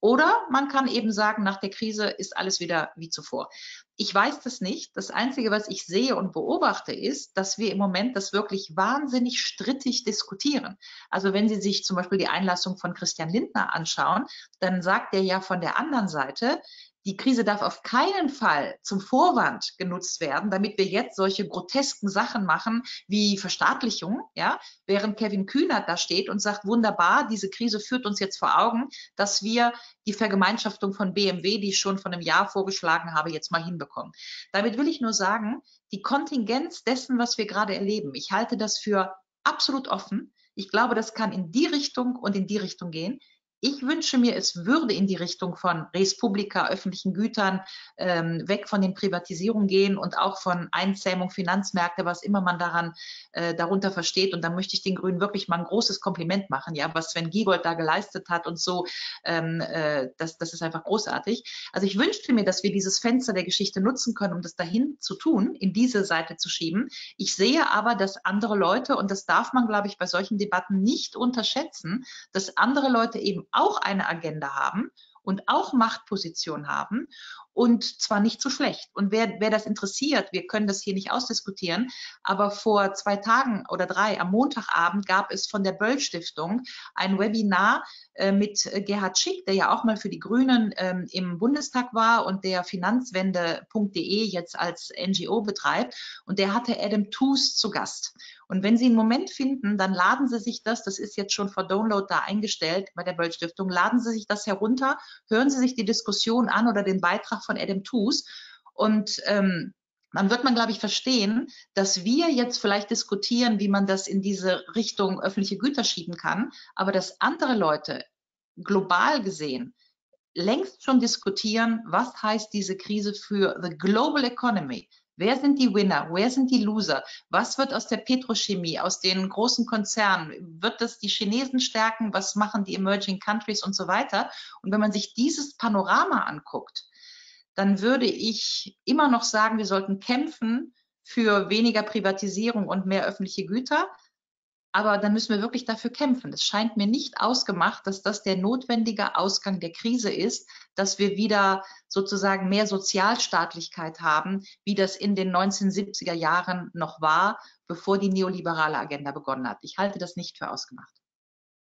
Oder man kann eben sagen, nach der Krise ist alles wieder wie zuvor. Ich weiß das nicht. Das Einzige, was ich sehe und beobachte, ist, dass wir im Moment das wirklich wahnsinnig strittig diskutieren. Also wenn Sie sich zum Beispiel die Einlassung von Christian Lindner anschauen, dann sagt er ja von der anderen Seite, die Krise darf auf keinen Fall zum Vorwand genutzt werden, damit wir jetzt solche grotesken Sachen machen wie Verstaatlichung, ja, während Kevin Kühnert da steht und sagt, wunderbar, diese Krise führt uns jetzt vor Augen, dass wir die Vergemeinschaftung von BMW, die ich schon von einem Jahr vorgeschlagen habe, jetzt mal hinbekommen. Damit will ich nur sagen, die Kontingenz dessen, was wir gerade erleben, ich halte das für absolut offen. Ich glaube, das kann in die Richtung und in die Richtung gehen. Ich wünsche mir, es würde in die Richtung von Respublika, öffentlichen Gütern, ähm, weg von den Privatisierungen gehen und auch von Einzähmung Finanzmärkte, was immer man daran äh, darunter versteht. Und da möchte ich den Grünen wirklich mal ein großes Kompliment machen, ja, was Sven Giegold da geleistet hat und so, ähm, äh, das, das ist einfach großartig. Also ich wünschte mir, dass wir dieses Fenster der Geschichte nutzen können, um das dahin zu tun, in diese Seite zu schieben. Ich sehe aber, dass andere Leute, und das darf man, glaube ich, bei solchen Debatten nicht unterschätzen, dass andere Leute eben auch eine Agenda haben und auch Machtposition haben und zwar nicht so schlecht. Und wer, wer das interessiert, wir können das hier nicht ausdiskutieren, aber vor zwei Tagen oder drei am Montagabend gab es von der Böll Stiftung ein Webinar äh, mit Gerhard Schick, der ja auch mal für die Grünen ähm, im Bundestag war und der finanzwende.de jetzt als NGO betreibt. Und der hatte Adam Toos zu Gast. Und wenn Sie einen Moment finden, dann laden Sie sich das, das ist jetzt schon vor Download da eingestellt bei der Böll Stiftung, laden Sie sich das herunter, hören Sie sich die Diskussion an oder den Beitrag von Adam Toos und ähm, dann wird man, glaube ich, verstehen, dass wir jetzt vielleicht diskutieren, wie man das in diese Richtung öffentliche Güter schieben kann, aber dass andere Leute global gesehen längst schon diskutieren, was heißt diese Krise für the global economy. Wer sind die Winner? Wer sind die Loser? Was wird aus der Petrochemie, aus den großen Konzernen? Wird das die Chinesen stärken? Was machen die Emerging Countries und so weiter? Und wenn man sich dieses Panorama anguckt, dann würde ich immer noch sagen, wir sollten kämpfen für weniger Privatisierung und mehr öffentliche Güter. Aber dann müssen wir wirklich dafür kämpfen. Es scheint mir nicht ausgemacht, dass das der notwendige Ausgang der Krise ist, dass wir wieder sozusagen mehr Sozialstaatlichkeit haben, wie das in den 1970er Jahren noch war, bevor die neoliberale Agenda begonnen hat. Ich halte das nicht für ausgemacht.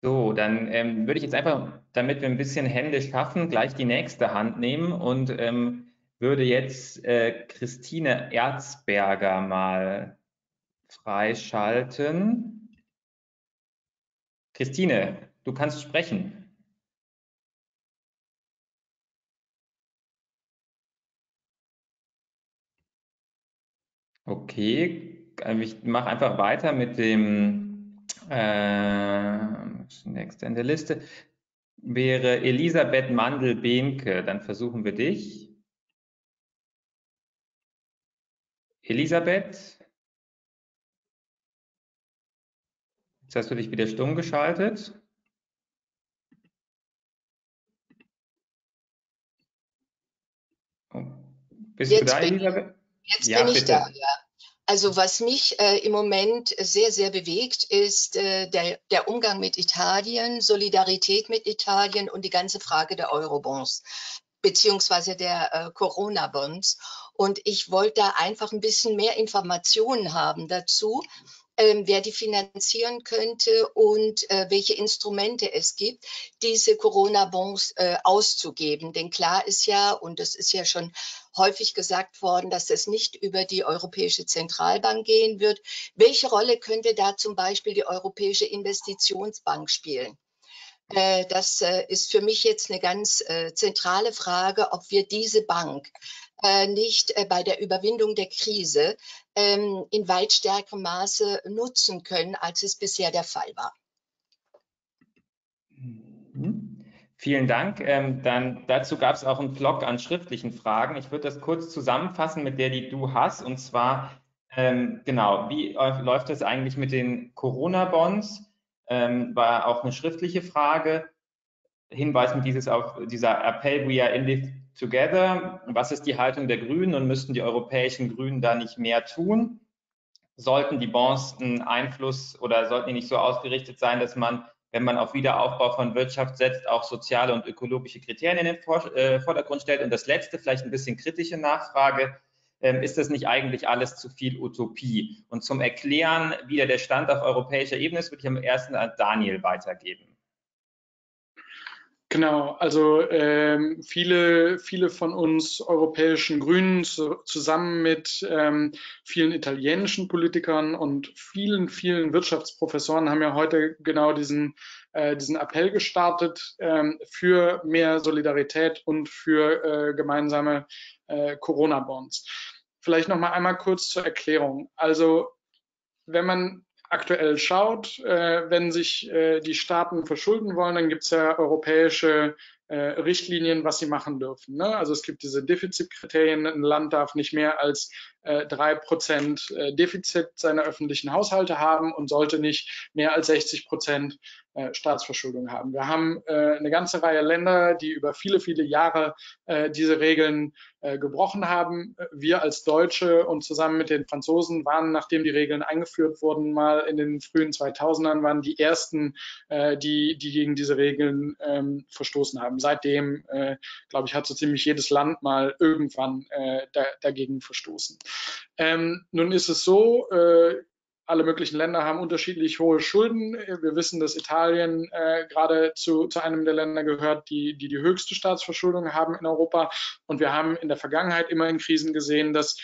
So, dann ähm, würde ich jetzt einfach, damit wir ein bisschen Hände schaffen, gleich die nächste Hand nehmen und ähm, würde jetzt äh, Christine Erzberger mal freischalten. Christine, du kannst sprechen. Okay, ich mache einfach weiter mit dem äh, nächste in der Liste. Wäre Elisabeth Mandel-Behnke, dann versuchen wir dich. Elisabeth? Jetzt hast du dich wieder stumm geschaltet. Oh. Bist jetzt du da, Elisabeth? Jetzt ja, bin ich bitte. da, ja. Also was mich äh, im Moment sehr, sehr bewegt, ist äh, der, der, Umgang mit Italien, Solidarität mit Italien und die ganze Frage der Eurobonds beziehungsweise der äh, Corona-Bonds. Und ich wollte da einfach ein bisschen mehr Informationen haben dazu, ähm, wer die finanzieren könnte und äh, welche Instrumente es gibt, diese Corona-Bonds äh, auszugeben. Denn klar ist ja, und das ist ja schon häufig gesagt worden, dass das nicht über die Europäische Zentralbank gehen wird. Welche Rolle könnte da zum Beispiel die Europäische Investitionsbank spielen? Äh, das äh, ist für mich jetzt eine ganz äh, zentrale Frage, ob wir diese Bank nicht bei der Überwindung der Krise ähm, in weit stärkerem Maße nutzen können, als es bisher der Fall war. Mhm. Vielen Dank. Ähm, dann dazu gab es auch einen Blog an schriftlichen Fragen. Ich würde das kurz zusammenfassen mit der, die du hast. Und zwar, ähm, genau, wie läuft das eigentlich mit den Corona-Bonds? ähm, war auch eine schriftliche Frage. Hinweis mit dieses auf dieser Appell We are in this together. Was ist die Haltung der Grünen und müssten die europäischen Grünen da nicht mehr tun? Sollten die Bonds einen Einfluss oder sollten die nicht so ausgerichtet sein, dass man, wenn man auf Wiederaufbau von Wirtschaft setzt, auch soziale und ökologische Kriterien in den äh, Vordergrund stellt? Und das letzte, vielleicht ein bisschen kritische Nachfrage ähm, ist das nicht eigentlich alles zu viel Utopie? Und zum Erklären, wie der Stand auf europäischer Ebene ist, würde ich am ersten an Daniel weitergeben. Genau, also ähm, viele, viele von uns europäischen Grünen zu, zusammen mit ähm, vielen italienischen Politikern und vielen, vielen Wirtschaftsprofessoren haben ja heute genau diesen, äh, diesen Appell gestartet ähm, für mehr Solidarität und für äh, gemeinsame äh, Corona-Bonds. Vielleicht noch mal einmal kurz zur Erklärung. Also wenn man aktuell schaut, äh, wenn sich äh, die Staaten verschulden wollen, dann gibt es ja europäische äh, Richtlinien, was sie machen dürfen. Ne? Also es gibt diese Defizitkriterien. Ein Land darf nicht mehr als äh, drei Prozent äh, Defizit seiner öffentlichen Haushalte haben und sollte nicht mehr als 60 Prozent äh, Staatsverschuldung haben. Wir haben äh, eine ganze Reihe Länder, die über viele, viele Jahre äh, diese Regeln äh, gebrochen haben. Wir als Deutsche und zusammen mit den Franzosen waren, nachdem die Regeln eingeführt wurden, mal in den frühen 2000ern, waren die ersten, die, die gegen diese Regeln ähm, verstoßen haben. seitdem, äh, glaube ich, hat so ziemlich jedes Land mal irgendwann äh, da, dagegen verstoßen. Ähm, nun ist es so, äh, alle möglichen Länder haben unterschiedlich hohe Schulden. Wir wissen, dass Italien äh, gerade zu, zu einem der Länder gehört, die, die die höchste Staatsverschuldung haben in Europa. Und wir haben in der Vergangenheit immer in Krisen gesehen, dass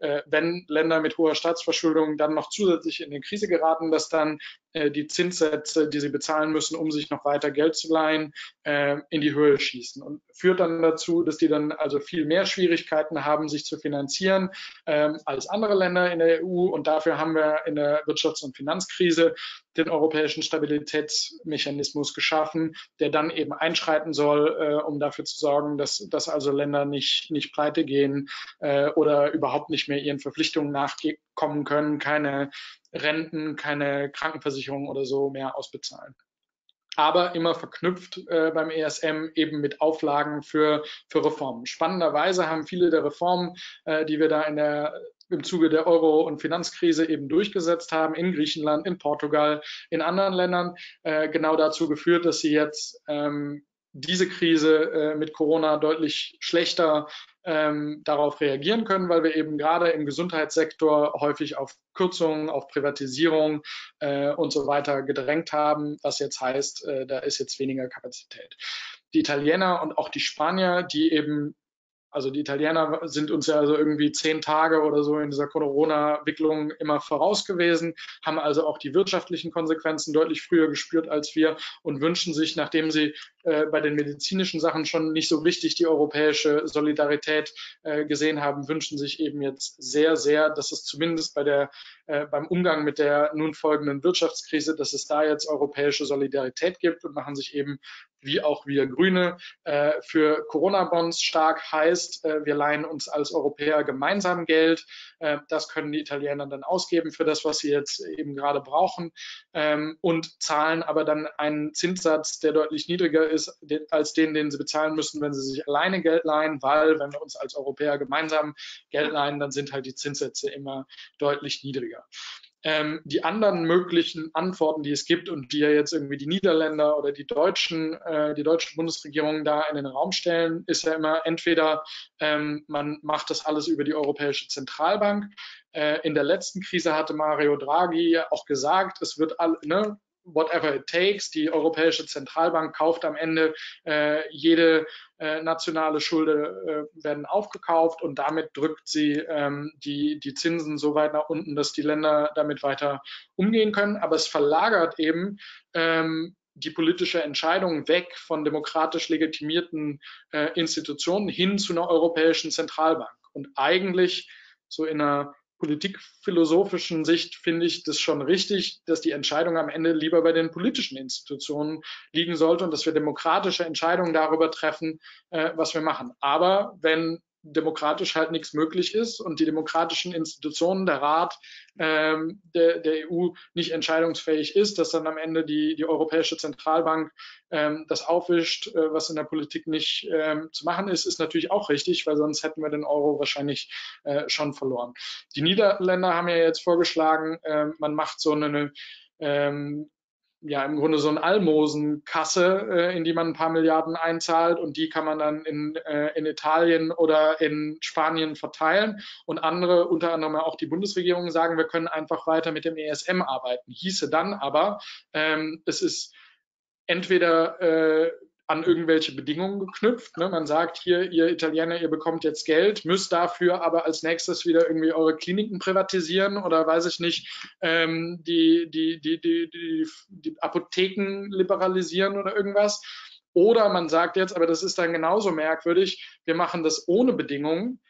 äh, wenn Länder mit hoher Staatsverschuldung dann noch zusätzlich in die Krise geraten, dass dann die Zinssätze, die sie bezahlen müssen, um sich noch weiter Geld zu leihen, äh, in die Höhe schießen und führt dann dazu, dass die dann also viel mehr Schwierigkeiten haben, sich zu finanzieren ähm, als andere Länder in der EU. Und dafür haben wir in der Wirtschafts- und Finanzkrise den europäischen Stabilitätsmechanismus geschaffen, der dann eben einschreiten soll, äh, um dafür zu sorgen, dass, dass also Länder nicht, nicht pleite gehen äh, oder überhaupt nicht mehr ihren Verpflichtungen nachkommen können, keine Renten, keine Krankenversicherung oder so mehr ausbezahlen aber immer verknüpft äh, beim ESM eben mit Auflagen für, für Reformen. Spannenderweise haben viele der Reformen, äh, die wir da in der im Zuge der Euro- und Finanzkrise eben durchgesetzt haben, in Griechenland, in Portugal, in anderen Ländern, äh, genau dazu geführt, dass sie jetzt ähm, diese Krise äh, mit Corona deutlich schlechter ähm, darauf reagieren können, weil wir eben gerade im Gesundheitssektor häufig auf Kürzungen, auf Privatisierung äh, und so weiter gedrängt haben, was jetzt heißt, äh, da ist jetzt weniger Kapazität. Die Italiener und auch die Spanier, die eben also die Italiener sind uns ja also irgendwie zehn Tage oder so in dieser Corona-Wicklung immer voraus gewesen, haben also auch die wirtschaftlichen Konsequenzen deutlich früher gespürt als wir und wünschen sich, nachdem sie äh, bei den medizinischen Sachen schon nicht so richtig die europäische Solidarität äh, gesehen haben, wünschen sich eben jetzt sehr, sehr, dass es zumindest bei der, äh, beim Umgang mit der nun folgenden Wirtschaftskrise, dass es da jetzt europäische Solidarität gibt und machen sich eben wie auch wir Grüne äh, für Corona-Bonds stark heißt, äh, wir leihen uns als Europäer gemeinsam Geld. Äh, das können die Italiener dann ausgeben für das, was sie jetzt eben gerade brauchen ähm, und zahlen aber dann einen Zinssatz, der deutlich niedriger ist als den, den sie bezahlen müssen, wenn sie sich alleine Geld leihen, weil wenn wir uns als Europäer gemeinsam Geld leihen, dann sind halt die Zinssätze immer deutlich niedriger. Ähm, die anderen möglichen Antworten, die es gibt und die ja jetzt irgendwie die Niederländer oder die deutschen, äh, die deutsche Bundesregierung da in den Raum stellen, ist ja immer entweder ähm, man macht das alles über die Europäische Zentralbank. Äh, in der letzten Krise hatte Mario Draghi ja auch gesagt, es wird all, ne, whatever it takes. Die Europäische Zentralbank kauft am Ende äh, jede äh, nationale Schulde äh, werden aufgekauft und damit drückt sie ähm, die, die Zinsen so weit nach unten, dass die Länder damit weiter umgehen können. Aber es verlagert eben ähm, die politische Entscheidung weg von demokratisch legitimierten äh, Institutionen hin zu einer europäischen Zentralbank. Und eigentlich so in einer politikphilosophischen Sicht finde ich das schon richtig, dass die Entscheidung am Ende lieber bei den politischen Institutionen liegen sollte und dass wir demokratische Entscheidungen darüber treffen, äh, was wir machen. Aber wenn demokratisch halt nichts möglich ist und die demokratischen Institutionen, der Rat ähm, der, der EU nicht entscheidungsfähig ist, dass dann am Ende die, die Europäische Zentralbank ähm, das aufwischt, äh, was in der Politik nicht ähm, zu machen ist, ist natürlich auch richtig, weil sonst hätten wir den Euro wahrscheinlich äh, schon verloren. Die Niederländer haben ja jetzt vorgeschlagen, äh, man macht so eine ähm, ja im Grunde so eine Almosenkasse, äh, in die man ein paar Milliarden einzahlt und die kann man dann in, äh, in Italien oder in Spanien verteilen. Und andere, unter anderem auch die Bundesregierung, sagen, wir können einfach weiter mit dem ESM arbeiten. Hieße dann aber, ähm, es ist entweder äh, an irgendwelche Bedingungen geknüpft. Ne? Man sagt hier, ihr Italiener, ihr bekommt jetzt Geld, müsst dafür aber als nächstes wieder irgendwie eure Kliniken privatisieren oder weiß ich nicht, ähm, die, die, die, die, die, die Apotheken liberalisieren oder irgendwas. Oder man sagt jetzt, aber das ist dann genauso merkwürdig, wir machen das ohne Bedingungen,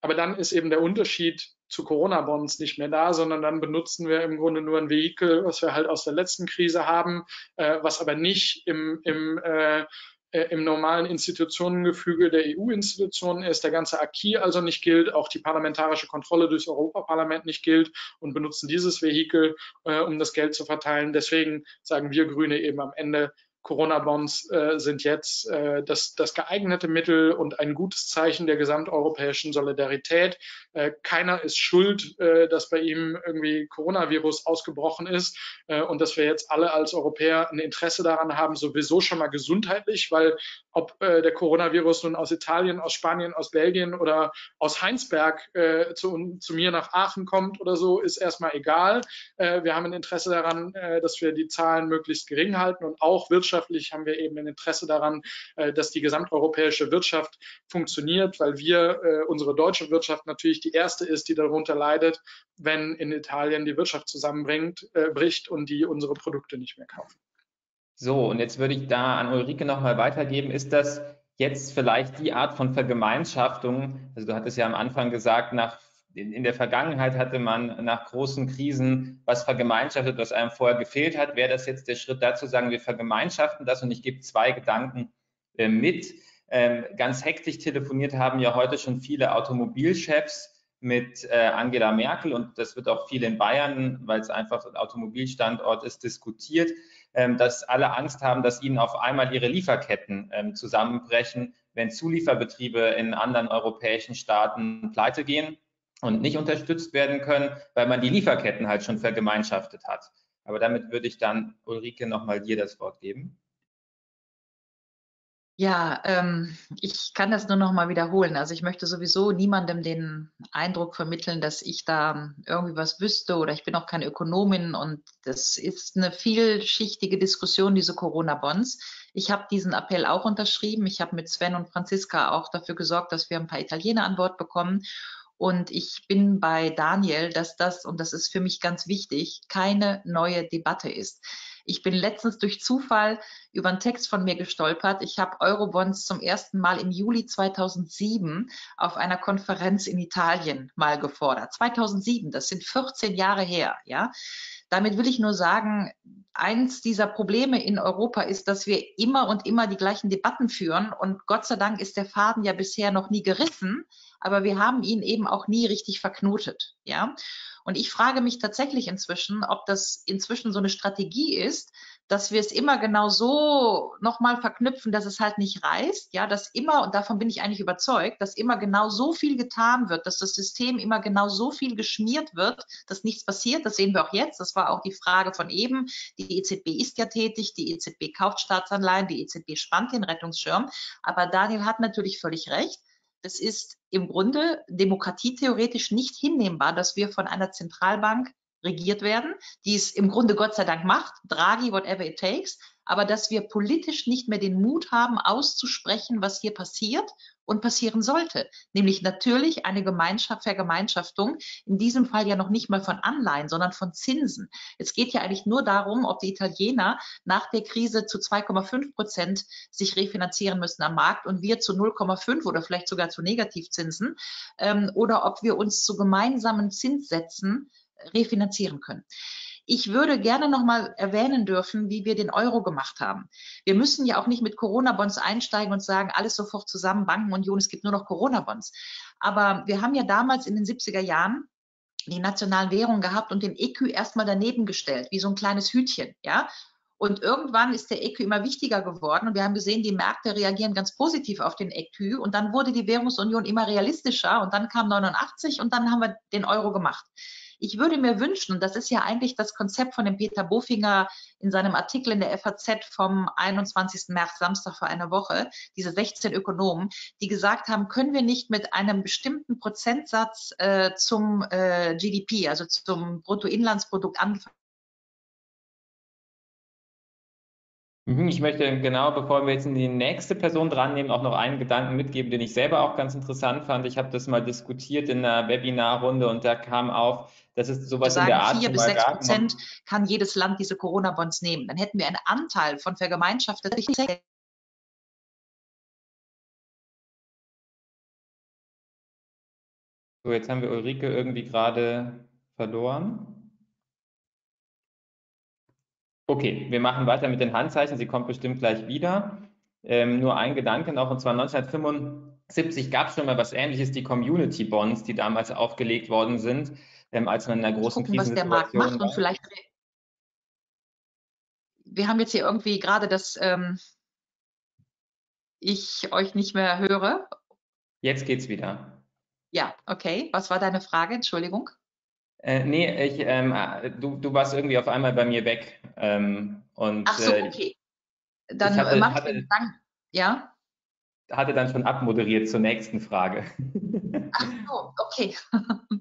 aber dann ist eben der Unterschied zu Corona-Bonds nicht mehr da, sondern dann benutzen wir im Grunde nur ein Vehikel, was wir halt aus der letzten Krise haben, äh, was aber nicht im, im, äh, äh im normalen Institutionengefüge der EU-Institutionen ist, der ganze Acquis also nicht gilt, auch die parlamentarische Kontrolle durchs Europaparlament nicht gilt und benutzen dieses Vehikel, äh, um das Geld zu verteilen. Deswegen sagen wir Grüne eben am Ende, Corona-Bonds äh, sind jetzt äh, das, das geeignete Mittel und ein gutes Zeichen der gesamteuropäischen Solidarität. Äh, keiner ist schuld, äh, dass bei ihm irgendwie Coronavirus ausgebrochen ist äh, und dass wir jetzt alle als Europäer ein Interesse daran haben, sowieso schon mal gesundheitlich, weil ob äh, der Coronavirus nun aus Italien, aus Spanien, aus Belgien oder aus Heinsberg äh, zu, zu mir nach Aachen kommt oder so, ist erstmal egal. Äh, wir haben ein Interesse daran, äh, dass wir die Zahlen möglichst gering halten und auch wirtschaftlich haben wir eben ein Interesse daran, äh, dass die gesamteuropäische Wirtschaft funktioniert, weil wir, äh, unsere deutsche Wirtschaft natürlich die erste ist, die darunter leidet, wenn in Italien die Wirtschaft zusammenbringt, äh, bricht und die unsere Produkte nicht mehr kaufen. So, und jetzt würde ich da an Ulrike nochmal weitergeben. Ist das jetzt vielleicht die Art von Vergemeinschaftung? Also du hattest ja am Anfang gesagt, nach, in, in der Vergangenheit hatte man nach großen Krisen was vergemeinschaftet, was einem vorher gefehlt hat. Wäre das jetzt der Schritt dazu sagen, wir vergemeinschaften das? Und ich gebe zwei Gedanken äh, mit. Ähm, ganz hektisch telefoniert haben ja heute schon viele Automobilchefs mit äh, Angela Merkel und das wird auch viel in Bayern, weil es einfach ein Automobilstandort ist, diskutiert. Ähm, dass alle Angst haben, dass ihnen auf einmal ihre Lieferketten ähm, zusammenbrechen, wenn Zulieferbetriebe in anderen europäischen Staaten pleite gehen und nicht unterstützt werden können, weil man die Lieferketten halt schon vergemeinschaftet hat. Aber damit würde ich dann Ulrike nochmal dir das Wort geben. Ja, ähm, ich kann das nur noch mal wiederholen. Also ich möchte sowieso niemandem den Eindruck vermitteln, dass ich da irgendwie was wüsste oder ich bin auch keine Ökonomin und das ist eine vielschichtige Diskussion, diese Corona-Bonds. Ich habe diesen Appell auch unterschrieben. Ich habe mit Sven und Franziska auch dafür gesorgt, dass wir ein paar Italiener an Bord bekommen. Und ich bin bei Daniel, dass das, und das ist für mich ganz wichtig, keine neue Debatte ist. Ich bin letztens durch Zufall über einen Text von mir gestolpert. Ich habe Eurobonds zum ersten Mal im Juli 2007 auf einer Konferenz in Italien mal gefordert. 2007, das sind 14 Jahre her, ja. Damit will ich nur sagen, eins dieser Probleme in Europa ist, dass wir immer und immer die gleichen Debatten führen. Und Gott sei Dank ist der Faden ja bisher noch nie gerissen, aber wir haben ihn eben auch nie richtig verknotet. Ja. Und ich frage mich tatsächlich inzwischen, ob das inzwischen so eine Strategie ist, dass wir es immer genau so nochmal verknüpfen, dass es halt nicht reißt, ja, dass immer, und davon bin ich eigentlich überzeugt, dass immer genau so viel getan wird, dass das System immer genau so viel geschmiert wird, dass nichts passiert. Das sehen wir auch jetzt. Das war auch die Frage von eben. Die EZB ist ja tätig, die EZB kauft Staatsanleihen, die EZB spannt den Rettungsschirm. Aber Daniel hat natürlich völlig recht. Es ist im Grunde demokratietheoretisch nicht hinnehmbar, dass wir von einer Zentralbank regiert werden, die es im Grunde Gott sei Dank macht, Draghi, whatever it takes, aber dass wir politisch nicht mehr den Mut haben, auszusprechen, was hier passiert und passieren sollte. Nämlich natürlich eine Gemeinschaft, Vergemeinschaftung, in diesem Fall ja noch nicht mal von Anleihen, sondern von Zinsen. Es geht ja eigentlich nur darum, ob die Italiener nach der Krise zu 2,5 Prozent sich refinanzieren müssen am Markt und wir zu 0,5 oder vielleicht sogar zu Negativzinsen ähm, oder ob wir uns zu gemeinsamen Zinssätzen refinanzieren können. Ich würde gerne noch mal erwähnen dürfen, wie wir den Euro gemacht haben. Wir müssen ja auch nicht mit Corona-Bonds einsteigen und sagen, alles sofort zusammen, Bankenunion, es gibt nur noch Corona-Bonds. Aber wir haben ja damals in den 70er Jahren die nationalen Währungen gehabt und den EQ erstmal daneben gestellt, wie so ein kleines Hütchen, ja. Und irgendwann ist der EQ immer wichtiger geworden und wir haben gesehen, die Märkte reagieren ganz positiv auf den EQ und dann wurde die Währungsunion immer realistischer und dann kam 89 und dann haben wir den Euro gemacht. Ich würde mir wünschen, und das ist ja eigentlich das Konzept von dem Peter Bofinger in seinem Artikel in der FAZ vom 21. März, Samstag vor einer Woche, diese 16 Ökonomen, die gesagt haben, können wir nicht mit einem bestimmten Prozentsatz äh, zum äh, GDP, also zum Bruttoinlandsprodukt anfangen, ich möchte genau, bevor wir jetzt in die nächste Person dran nehmen, auch noch einen Gedanken mitgeben, den ich selber auch ganz interessant fand. Ich habe das mal diskutiert in einer Webinarrunde und da kam auf, dass es sowas sagen, in der Art vier bis sechs Prozent kann jedes Land diese Corona-Bonds nehmen. Dann hätten wir einen Anteil von vergemeinschaftet. So, jetzt haben wir Ulrike irgendwie gerade verloren. Okay, wir machen weiter mit den Handzeichen. Sie kommt bestimmt gleich wieder. Ähm, nur ein Gedanke noch, und zwar 1975 gab es schon mal was ähnliches, die Community Bonds, die damals aufgelegt worden sind, ähm, als man in einer großen Krise. was der Markt macht und vielleicht wir haben jetzt hier irgendwie gerade das, ähm, ich euch nicht mehr höre. Jetzt geht's wieder. Ja, okay. Was war deine Frage? Entschuldigung. Äh, nee, ich, ähm, du, du warst irgendwie auf einmal bei mir weg. Ähm, und, Ach so, äh, okay. Dann hatte, mach hatte, den Dank. Ja? Hatte dann schon abmoderiert zur nächsten Frage. Ach so, okay. [laughs]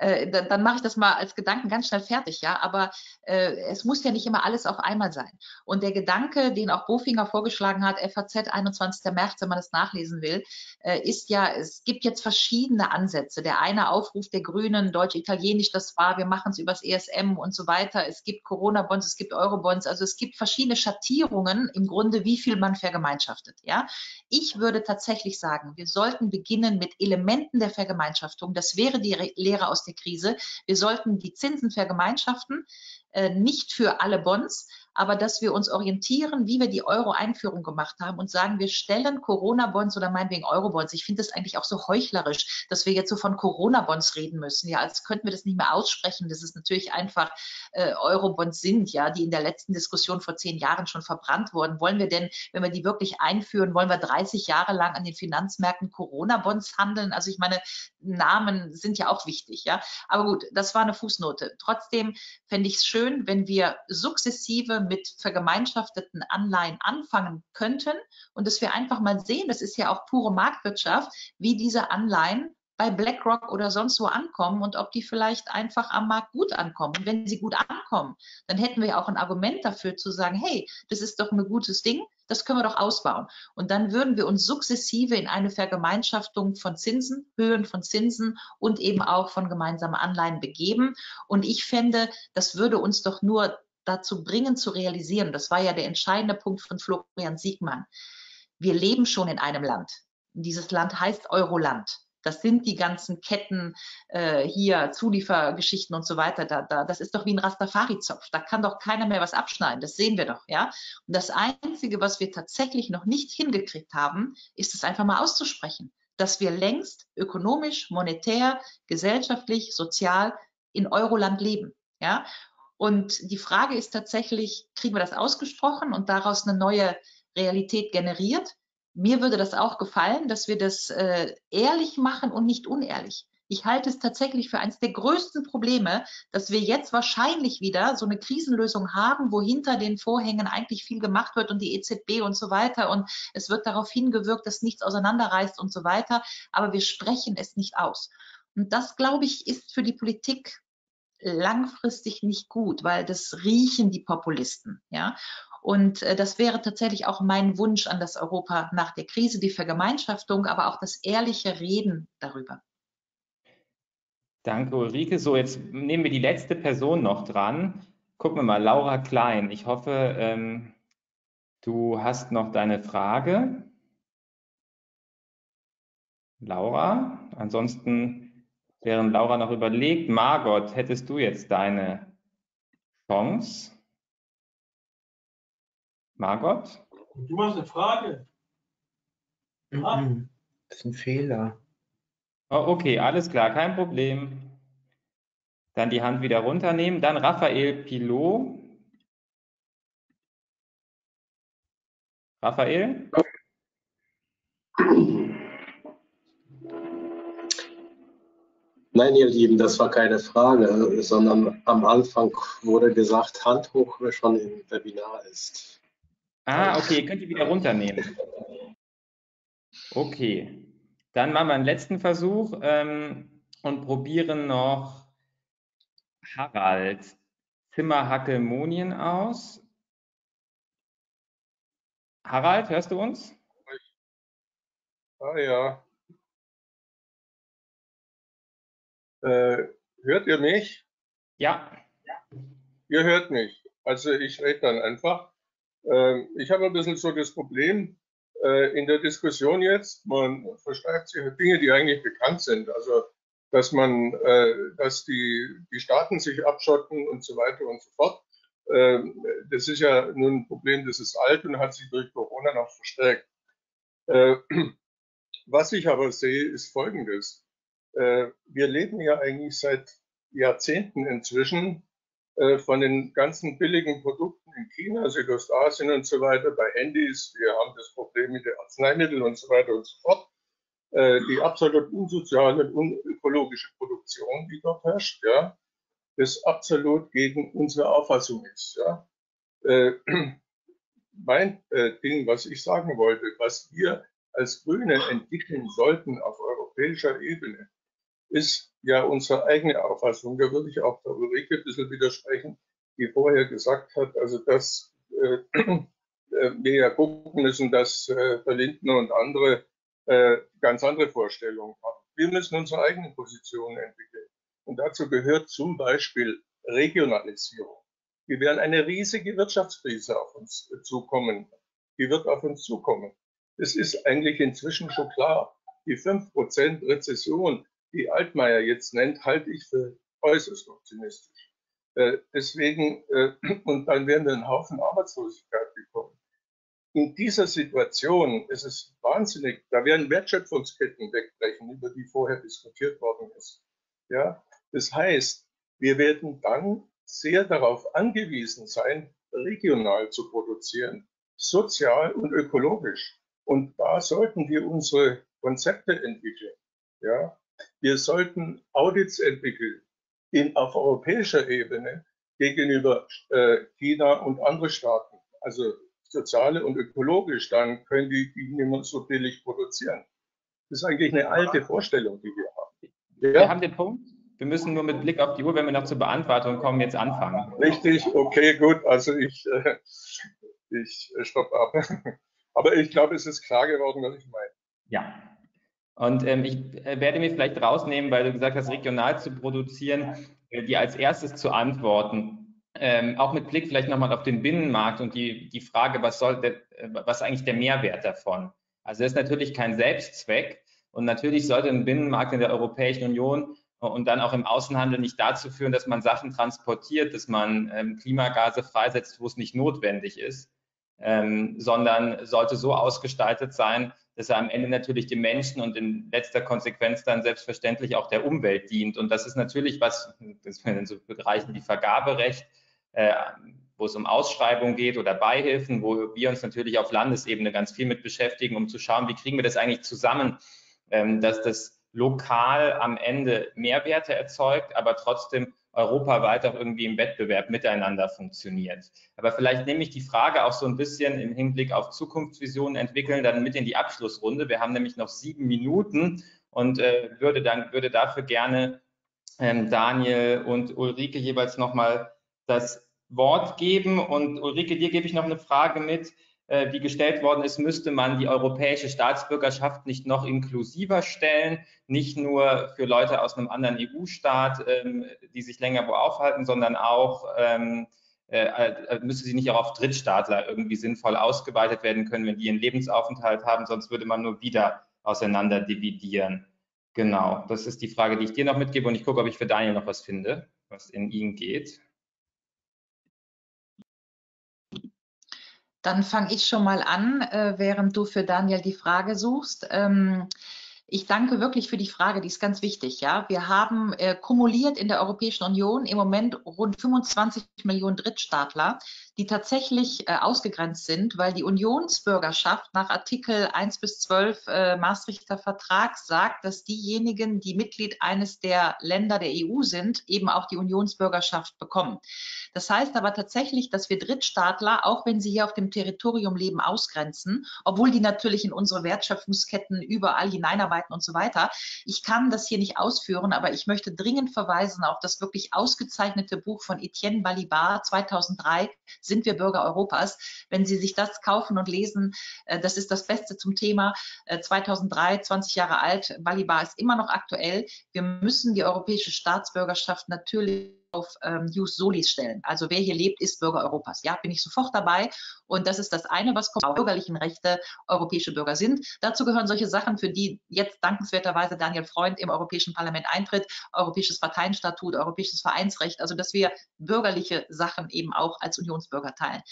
äh, dann, mache ich das mal als Gedanken ganz schnell fertig, ja. Aber äh, es muss ja nicht immer alles auf einmal sein. Und der Gedanke, den auch Bofinger vorgeschlagen hat, FAZ 21. März, wenn man das nachlesen will, äh, ist ja, es gibt jetzt verschiedene Ansätze. Der eine Aufruf der Grünen, Deutsch-Italienisch, das war, wir machen es übers ESM und so weiter. Es gibt Corona-Bonds, es gibt Euro-Bonds. Also es gibt verschiedene Schattierungen im Grunde, wie viel man vergemeinschaftet, ja. Ich würde tatsächlich sagen, wir sollten beginnen mit Elementen der Vergemeinschaftung. Das wäre die Lehre aus der Krise. Wir sollten die Zinsen vergemeinschaften, äh, nicht für alle Bonds, aber dass wir uns orientieren, wie wir die Euro-Einführung gemacht haben und sagen, wir stellen Corona-Bonds oder meinetwegen Euro-Bonds. Ich finde das eigentlich auch so heuchlerisch, dass wir jetzt so von Corona-Bonds reden müssen. Ja, als könnten wir das nicht mehr aussprechen, dass es natürlich einfach äh, Euro-Bonds sind, ja, die in der letzten Diskussion vor zehn Jahren schon verbrannt wurden. Wollen wir denn, wenn wir die wirklich einführen, wollen wir 30 Jahre lang an den Finanzmärkten Corona-Bonds handeln? Also ich meine, Namen sind ja auch wichtig, ja. Aber gut, das war eine Fußnote. Trotzdem fände ich es schön, wenn wir sukzessive mit vergemeinschafteten Anleihen anfangen könnten und dass wir einfach mal sehen, das ist ja auch pure Marktwirtschaft, wie diese Anleihen bei BlackRock oder sonst wo ankommen und ob die vielleicht einfach am Markt gut ankommen. Und wenn sie gut ankommen, dann hätten wir auch ein Argument dafür zu sagen, hey, das ist doch ein gutes Ding, das können wir doch ausbauen. Und dann würden wir uns sukzessive in eine Vergemeinschaftung von Zinsen, Höhen von Zinsen und eben auch von gemeinsamen Anleihen begeben. Und ich fände, das würde uns doch nur dazu bringen, zu realisieren, das war ja der entscheidende Punkt von Florian Siegmann. Wir leben schon in einem Land. Dieses Land heißt Euroland. Das sind die ganzen Ketten äh, hier, Zuliefergeschichten und so weiter. Da, da, das ist doch wie ein Rastafari-Zopf. Da kann doch keiner mehr was abschneiden. Das sehen wir doch, ja. Und das Einzige, was wir tatsächlich noch nicht hingekriegt haben, ist es einfach mal auszusprechen, dass wir längst ökonomisch, monetär, gesellschaftlich, sozial in Euroland leben, ja. Und die Frage ist tatsächlich, kriegen wir das ausgesprochen und daraus eine neue Realität generiert? mir würde das auch gefallen, dass wir das äh, ehrlich machen und nicht unehrlich. Ich halte es tatsächlich für eines der größten Probleme, dass wir jetzt wahrscheinlich wieder so eine Krisenlösung haben, wo hinter den Vorhängen eigentlich viel gemacht wird und die EZB und so weiter und es wird darauf hingewirkt, dass nichts auseinanderreißt und so weiter, aber wir sprechen es nicht aus. Und das, glaube ich, ist für die Politik langfristig nicht gut, weil das riechen die Populisten, ja. Und äh, das wäre tatsächlich auch mein Wunsch an das Europa nach der Krise, die Vergemeinschaftung, aber auch das ehrliche Reden darüber. Danke, Ulrike. So, jetzt nehmen wir die letzte Person noch dran. Gucken wir mal, Laura Klein. Ich hoffe, ähm, du hast noch deine Frage. Laura, ansonsten, während Laura noch überlegt, Margot, hättest du jetzt deine Chance? Margot? Du hast eine Frage. Ah. Das ist ein Fehler. Oh, okay, alles klar, kein Problem. Dann die Hand wieder runternehmen. Dann Raphael Pilot. Raphael? Nein, ihr Lieben, das war keine Frage, sondern am Anfang wurde gesagt, Hand hoch, wer schon im Webinar ist. Ah, okay, könnt ihr wieder runternehmen. Okay, dann machen wir einen letzten Versuch ähm, und probieren noch Harald Zimmerhacke-Monien aus. Harald, hörst du uns? Ah ja. Äh, hört ihr mich? Ja. Ihr hört mich. Also ich rede dann einfach. Ähm, ich habe ein bisschen so das Problem äh, in der Diskussion jetzt, man verstärkt sich Dinge, die eigentlich bekannt sind. Also, dass man, äh, dass die, die Staaten sich abschotten und so weiter und so fort. Ähm, das ist ja nun ein Problem, das ist alt und hat sich durch Corona noch verstärkt. Äh, [clears throat] was ich aber sehe, ist Folgendes. Wir leben ja eigentlich seit Jahrzehnten inzwischen von den ganzen billigen Produkten in China, Südostasien und so weiter, bei Handys, wir haben das Problem mit den Arzneimitteln und so weiter und so fort. Äh, die absolut unsoziale und unökologische Produktion, die dort herrscht, ja, das absolut gegen unsere Auffassung ist. Ja. Äh, [clears throat] mein äh, Ding, was ich sagen wollte, was wir als Grüne entwickeln sollten auf europäischer Ebene, ist ja unsere eigene Auffassung. Da würde ich auch der Ulrike ein bisschen widersprechen, die vorher gesagt hat, also dass äh, [clears throat] äh wir ja gucken müssen, dass äh, der Lindner und andere äh, ganz andere Vorstellungen haben. Wir müssen unsere eigenen Positionen entwickeln. Und dazu gehört zum Beispiel Regionalisierung. Wir werden eine riesige Wirtschaftskrise auf uns zukommen. Die wird auf uns zukommen. Es ist eigentlich inzwischen schon klar. Die 5% Rezession, die Altmaier jetzt nennt, halte ich für äußerst optimistisch. Äh, deswegen, äh, [clears throat] und dann werden wir einen Haufen Arbeitslosigkeit bekommen. In dieser Situation ist es wahnsinnig, da werden Wertschöpfungsketten wegbrechen, über die vorher diskutiert worden ist. Ja, das heißt, wir werden dann sehr darauf angewiesen sein, regional zu produzieren, sozial und ökologisch. Und da sollten wir unsere Konzepte entwickeln. Ja, wir sollten Audits entwickeln in, auf europäischer Ebene gegenüber äh, China und anderen Staaten. Also soziale und ökologisch, dann können die, die nicht mehr so billig produzieren. Das ist eigentlich eine alte Vorstellung, die wir haben. Ja? Wir haben den Punkt, wir müssen nur mit Blick auf die Uhr, wenn wir noch zur Beantwortung kommen, jetzt anfangen. Richtig, okay, gut. Also ich, äh, ich stoppe ab. [laughs] Aber ich glaube, es ist klar geworden, was ich meine. Ja. Und ähm, ich äh, werde mir vielleicht rausnehmen, weil du gesagt hast, regional zu produzieren, äh, die als erstes zu antworten. Ähm, auch mit Blick vielleicht nochmal auf den Binnenmarkt und die, die Frage, was soll der, äh, was eigentlich der Mehrwert davon? Also das ist natürlich kein Selbstzweck und natürlich sollte ein Binnenmarkt in der Europäischen Union und dann auch im Außenhandel nicht dazu führen, dass man Sachen transportiert, dass man ähm, Klimagase freisetzt, wo es nicht notwendig ist, ähm, sondern sollte so ausgestaltet sein, dass er am Ende natürlich dem Menschen und in letzter Konsequenz dann selbstverständlich auch der Umwelt dient. Und das ist natürlich was, das wir in so Bereichen wie Vergaberecht, äh, wo es um Ausschreibung geht oder Beihilfen, wo wir uns natürlich auf Landesebene ganz viel mit beschäftigen, um zu schauen, wie kriegen wir das eigentlich zusammen, ähm, dass das lokal am Ende Mehrwerte erzeugt, aber trotzdem europaweit auch irgendwie im Wettbewerb miteinander funktioniert. Aber vielleicht nehme ich die Frage auch so ein bisschen im Hinblick auf Zukunftsvisionen entwickeln, dann mit in die Abschlussrunde. Wir haben nämlich noch sieben Minuten und äh, würde dann würde dafür gerne ähm, Daniel und Ulrike jeweils nochmal das Wort geben. Und Ulrike, dir gebe ich noch eine Frage mit äh, wie gestellt worden ist, müsste man die europäische Staatsbürgerschaft nicht noch inklusiver stellen, nicht nur für Leute aus einem anderen EU-Staat, ähm, die sich länger wo aufhalten, sondern auch ähm, äh, äh, müsste sie nicht auch auf Drittstaatler irgendwie sinnvoll ausgeweitet werden können, wenn die einen Lebensaufenthalt haben, sonst würde man nur wieder auseinander dividieren. Genau, das ist die Frage, die ich dir noch mitgebe und ich gucke, ob ich für Daniel noch was finde, was in ihn geht. Dann fange ich schon mal an, äh, während du für Daniel die Frage suchst. Ähm, ich danke wirklich für die Frage, die ist ganz wichtig. Ja, wir haben äh, kumuliert in der Europäischen Union im Moment rund 25 Millionen Drittstaatler, die tatsächlich äh, ausgegrenzt sind, weil die Unionsbürgerschaft nach Artikel 1 bis 12 äh, Maastrichter Vertrag sagt, dass diejenigen, die Mitglied eines der Länder der EU sind, eben auch die Unionsbürgerschaft bekommen. Das heißt aber tatsächlich, dass wir Drittstaatler, auch wenn sie hier auf dem Territorium leben, ausgrenzen, obwohl die natürlich in unsere Wertschöpfungsketten überall hineinarbeiten und so weiter. Ich kann das hier nicht ausführen, aber ich möchte dringend verweisen auf das wirklich ausgezeichnete Buch von Etienne Balibar 2003, Sind wir Bürger Europas? Wenn Sie sich das kaufen und lesen, äh, das ist das Beste zum Thema. 2003, äh, 20 Jahre alt, Balibar ist immer noch aktuell. Wir müssen die europäische Staatsbürgerschaft natürlich auf ähm, Jus Solis stellen. Also wer hier lebt, ist Bürger Europas. Ja, bin ich sofort dabei. Und das ist das eine, was kommt. Bürgerlichen Rechte europäische Bürger sind. Dazu gehören solche Sachen, für die jetzt dankenswerterweise Daniel Freund im Europäischen Parlament eintritt. Europäisches Parteienstatut, europäisches Vereinsrecht. Also, dass wir bürgerliche Sachen eben auch als Unionsbürger teilen.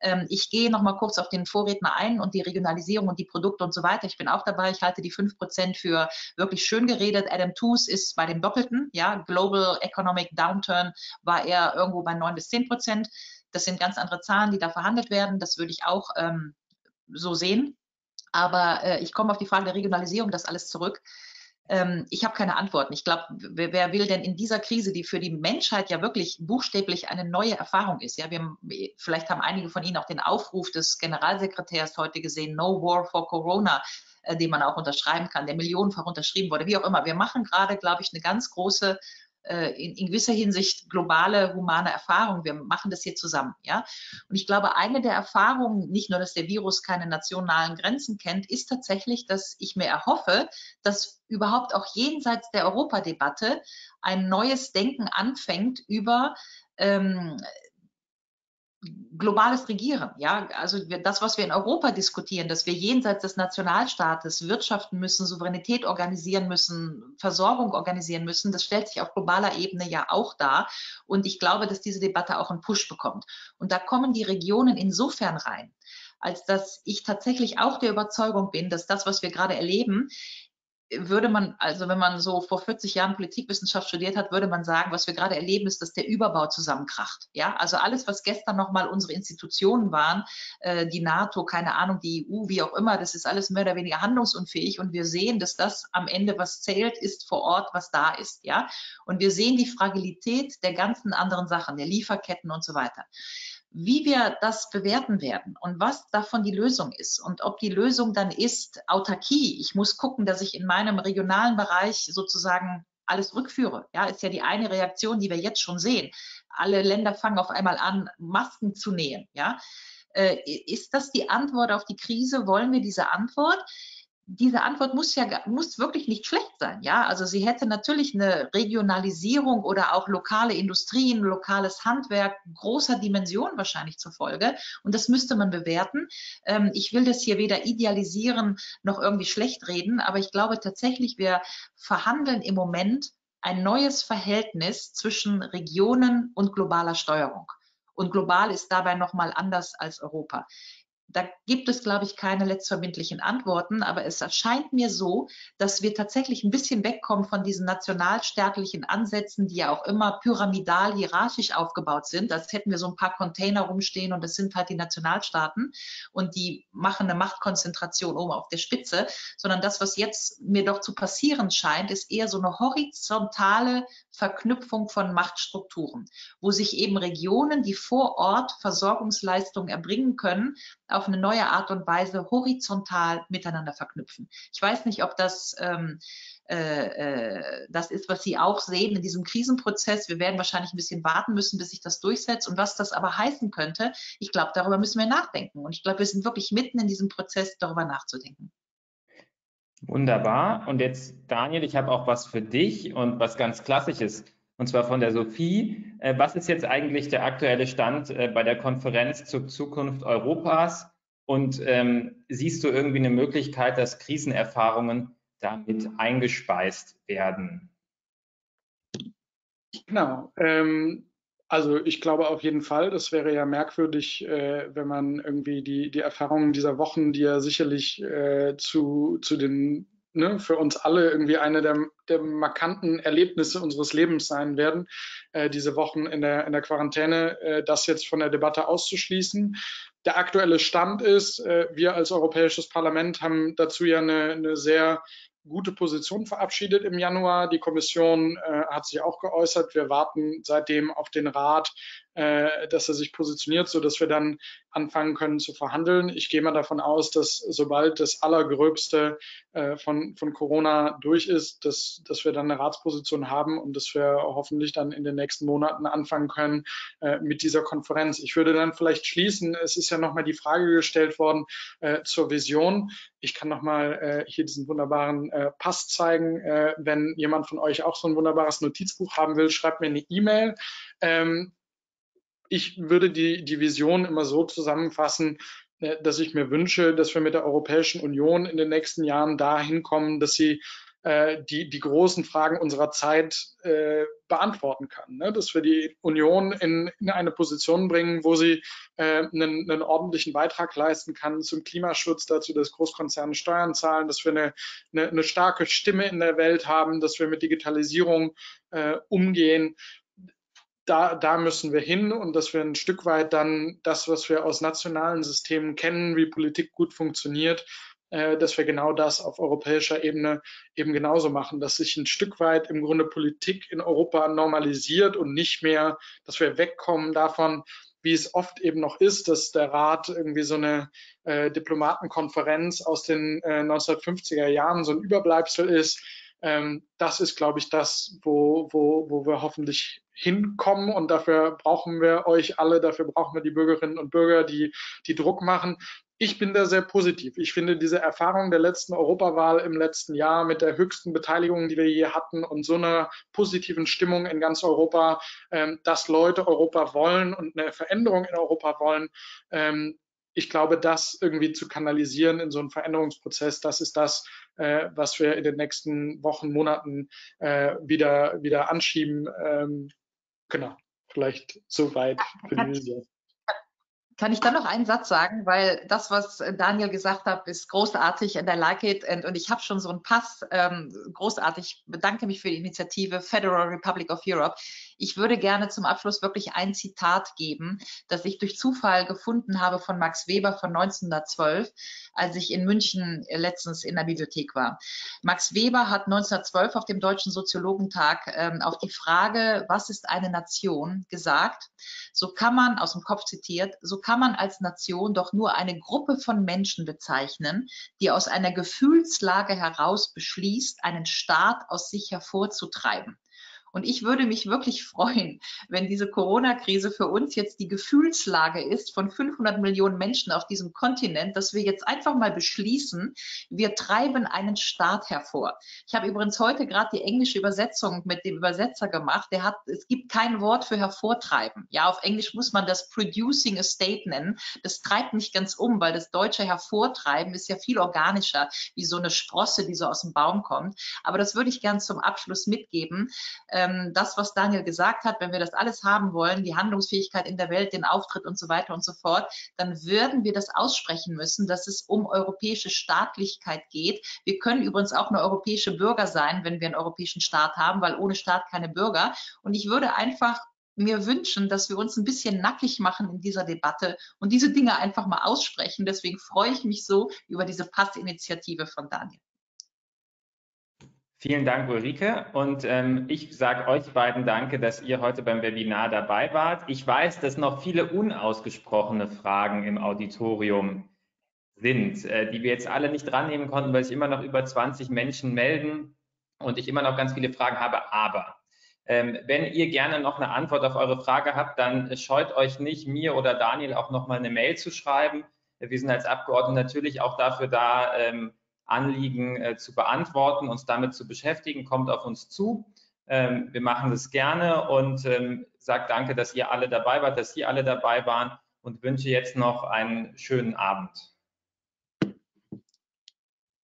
Ähm, ich gehe noch mal kurz auf den Vorredner ein und die Regionalisierung und die Produkte und so weiter. Ich bin auch dabei. Ich halte die 5% für wirklich schön geredet. Adam Tooze ist bei dem Doppelten. Ja, Global Economic Downturn war er irgendwo bei 9 bis 10 Prozent. Das sind ganz andere Zahlen, die da verhandelt werden. Das würde ich auch ähm, so sehen. Aber äh, ich komme auf die Frage der Regionalisierung, das alles zurück. Ähm, ich habe keine Antworten. Ich glaube, wer, wer, will denn in dieser Krise, die für die Menschheit ja wirklich buchstäblich eine neue Erfahrung ist, ja, wir, vielleicht haben einige von Ihnen auch den Aufruf des Generalsekretärs heute gesehen, No War for Corona, äh, den man auch unterschreiben kann, der millionenfach unterschrieben wurde, wie auch immer. Wir machen gerade, glaube ich, eine ganz große äh, in, in, gewisser Hinsicht globale humane Erfahrung. Wir machen das hier zusammen, ja. Und ich glaube, eine der Erfahrungen, nicht nur, dass der Virus keine nationalen Grenzen kennt, ist tatsächlich, dass ich mir erhoffe, dass überhaupt auch jenseits der Europadebatte ein neues Denken anfängt über ähm, globales Regieren. Ja, also das, was wir in Europa diskutieren, dass wir jenseits des Nationalstaates wirtschaften müssen, Souveränität organisieren müssen, Versorgung organisieren müssen, das stellt sich auf globaler Ebene ja auch dar. Und ich glaube, dass diese Debatte auch einen Push bekommt. Und da kommen die Regionen insofern rein, als dass ich tatsächlich auch der Überzeugung bin, dass das, was wir gerade erleben, würde man, also wenn man so vor 40 Jahren Politikwissenschaft studiert hat, würde man sagen, was wir gerade erleben, ist, dass der Überbau zusammenkracht. Ja, also alles, was gestern nochmal unsere Institutionen waren, äh, die NATO, keine Ahnung, die EU, wie auch immer, das ist alles mehr oder weniger handlungsunfähig und wir sehen, dass das am Ende, was zählt, ist vor Ort, was da ist. Ja, und wir sehen die Fragilität der ganzen anderen Sachen, der Lieferketten und so weiter wie wir das bewerten werden und was davon die Lösung ist und ob die Lösung dann ist Autarkie. Ich muss gucken, dass ich in meinem regionalen Bereich sozusagen alles rückführe. Ja, ist ja die eine Reaktion, die wir jetzt schon sehen. Alle Länder fangen auf einmal an, Masken zu nähen. Ja, äh, ist das die Antwort auf die Krise? Wollen wir diese Antwort? Diese Antwort muss ja muss wirklich nicht schlecht sein. Ja, also sie hätte natürlich eine Regionalisierung oder auch lokale Industrien, lokales Handwerk großer Dimension wahrscheinlich zur Folge. Und das müsste man bewerten. Ähm, ich will das hier weder idealisieren noch irgendwie schlecht reden, aber ich glaube tatsächlich, wir verhandeln im Moment ein neues Verhältnis zwischen Regionen und globaler Steuerung. Und global ist dabei nochmal anders als Europa da gibt es, glaube ich, keine letztverbindlichen Antworten, aber es erscheint mir so, dass wir tatsächlich ein bisschen wegkommen von diesen nationalstaatlichen Ansätzen, die ja auch immer pyramidal hierarchisch aufgebaut sind. Als hätten wir so ein paar Container rumstehen und das sind halt die Nationalstaaten und die machen eine Machtkonzentration oben auf der Spitze, sondern das, was jetzt mir doch zu passieren scheint, ist eher so eine horizontale Verknüpfung von Machtstrukturen, wo sich eben Regionen, die vor Ort Versorgungsleistungen erbringen können, auf eine neue Art und Weise horizontal miteinander verknüpfen. Ich weiß nicht, ob das ähm, äh, äh, das ist, was Sie auch sehen in diesem Krisenprozess. Wir werden wahrscheinlich ein bisschen warten müssen, bis sich das durchsetzt. Und was das aber heißen könnte, ich glaube, darüber müssen wir nachdenken. Und ich glaube, wir sind wirklich mitten in diesem Prozess, darüber nachzudenken. Wunderbar. Und jetzt, Daniel, ich habe auch was für dich und was ganz Klassisches, und zwar von der Sophie. Äh, was ist jetzt eigentlich der aktuelle Stand äh, bei der Konferenz zur Zukunft Europas? Und ähm, siehst du irgendwie eine Möglichkeit, dass Krisenerfahrungen damit eingespeist werden? Genau. Ähm, also ich glaube auf jeden Fall, das wäre ja merkwürdig, äh, wenn man irgendwie die, die Erfahrungen dieser Wochen, die ja sicherlich äh, zu, zu den, ne, für uns alle irgendwie eine der, der markanten Erlebnisse unseres Lebens sein werden, äh, diese Wochen in der, in der Quarantäne, äh, das jetzt von der Debatte auszuschließen. Der aktuelle Stand ist, äh, wir als Europäisches Parlament haben dazu ja eine, eine sehr gute Position verabschiedet im Januar. Die Kommission äh, hat sich auch geäußert. Wir warten seitdem auf den Rat, dass er sich positioniert, so wir dann anfangen können zu verhandeln. Ich gehe mal davon aus, dass sobald das Allergröbste äh, von, von Corona durch ist, dass, dass wir dann eine Ratsposition haben und dass wir hoffentlich dann in den nächsten Monaten anfangen können äh, mit dieser Konferenz. Ich würde dann vielleicht schließen. Es ist ja nochmal die Frage gestellt worden äh, zur Vision. Ich kann nochmal äh, hier diesen wunderbaren äh, Pass zeigen. Äh, wenn jemand von euch auch so ein wunderbares Notizbuch haben will, schreibt mir eine E-Mail. Ähm, ich würde die, die Vision immer so zusammenfassen, äh, dass ich mir wünsche, dass wir mit der Europäischen Union in den nächsten Jahren dahin kommen, dass sie äh, die, die großen Fragen unserer Zeit äh, beantworten kann. Ne? Dass wir die Union in, in eine Position bringen, wo sie äh, einen, einen ordentlichen Beitrag leisten kann zum Klimaschutz, dazu, dass Großkonzerne Steuern zahlen, dass wir eine, eine, eine starke Stimme in der Welt haben, dass wir mit Digitalisierung äh, umgehen da, da müssen wir hin und dass wir ein Stück weit dann das, was wir aus nationalen Systemen kennen, wie Politik gut funktioniert, äh, dass wir genau das auf europäischer Ebene eben genauso machen, dass sich ein Stück weit im Grunde Politik in Europa normalisiert und nicht mehr, dass wir wegkommen davon, wie es oft eben noch ist, dass der Rat irgendwie so eine äh, Diplomatenkonferenz aus den äh, 1950er Jahren so ein Überbleibsel ist. Ähm, das ist, glaube ich, das, wo, wo, wo wir hoffentlich hinkommen und dafür brauchen wir euch alle, dafür brauchen wir die Bürgerinnen und Bürger, die, die Druck machen ich bin da sehr positiv. Ich finde diese Erfahrung der letzten Europawahl im letzten Jahr mit der höchsten Beteiligung, die wir je hatten und so einer positiven Stimmung in ganz Europa, ähm, dass Leute Europa wollen und eine Veränderung in Europa wollen. Ich glaube, das irgendwie zu kanalisieren in so einen Veränderungsprozess, das ist das, äh, was wir in den nächsten Wochen, Monaten äh, wieder, wieder anschieben. Ähm, genau, vielleicht soweit für die Vision. Kann ich dann noch einen Satz sagen, weil das, was Daniel gesagt hat, ist großartig and I like it. Und, und ich habe schon so einen Pass, ähm, großartig, bedanke mich für die Initiative Federal Republic of Europe. Ich würde gerne zum Abschluss wirklich ein Zitat geben, das ich durch Zufall gefunden habe von Max Weber von 1912, als ich in München letztens in der Bibliothek war. Max Weber hat 1912 auf dem Deutschen Soziologentag ähm, auf die Frage, was ist eine Nation, gesagt, so kann man, aus dem Kopf zitiert, so kann man als Nation doch nur eine Gruppe von Menschen bezeichnen, die aus einer Gefühlslage heraus beschließt, einen Staat aus sich hervorzutreiben. Und ich würde mich wirklich freuen, wenn diese Corona-Krise für uns jetzt die Gefühlslage ist von 500 Millionen Menschen auf diesem Kontinent, dass wir jetzt einfach mal beschließen, wir treiben einen Staat hervor. Ich habe übrigens heute gerade die englische Übersetzung mit dem Übersetzer gemacht. Der hat, es gibt kein Wort für hervortreiben. Ja, auf Englisch muss man das producing a state nennen. Das treibt nicht ganz um, weil das deutsche hervortreiben ist ja viel organischer, wie so eine Sprosse, die so aus dem Baum kommt. Aber das würde ich gern zum Abschluss mitgeben ähm, das, was Daniel gesagt hat, wenn wir das alles haben wollen, die Handlungsfähigkeit in der Welt, den Auftritt und so weiter und so fort, dann würden wir das aussprechen müssen, dass es um europäische Staatlichkeit geht. Wir können übrigens auch eine europäische Bürger sein, wenn wir einen europäischen Staat haben, weil ohne Staat keine Bürger. Und ich würde einfach mir wünschen, dass wir uns ein bisschen nackig machen in dieser Debatte und diese Dinge einfach mal aussprechen. Deswegen freue ich mich so über diese Passinitiative von Daniel. Vielen Dank, Ulrike. Und ähm, ich sage euch beiden Danke, dass ihr heute beim Webinar dabei wart. Ich weiß, dass noch viele unausgesprochene Fragen im Auditorium sind, äh, die wir jetzt alle nicht dran nehmen konnten, weil sich immer noch über 20 Menschen melden und ich immer noch ganz viele Fragen habe. Aber ähm, wenn ihr gerne noch eine Antwort auf eure Frage habt, dann scheut euch nicht, mir oder Daniel auch noch mal eine Mail zu schreiben. Wir sind als Abgeordnete natürlich auch dafür da, ähm, Anliegen äh, zu beantworten, uns damit zu beschäftigen, kommt auf uns zu. Ähm, wir machen das gerne und ähm, sagt danke, dass ihr alle dabei wart, dass Sie alle dabei waren und wünsche jetzt noch einen schönen Abend.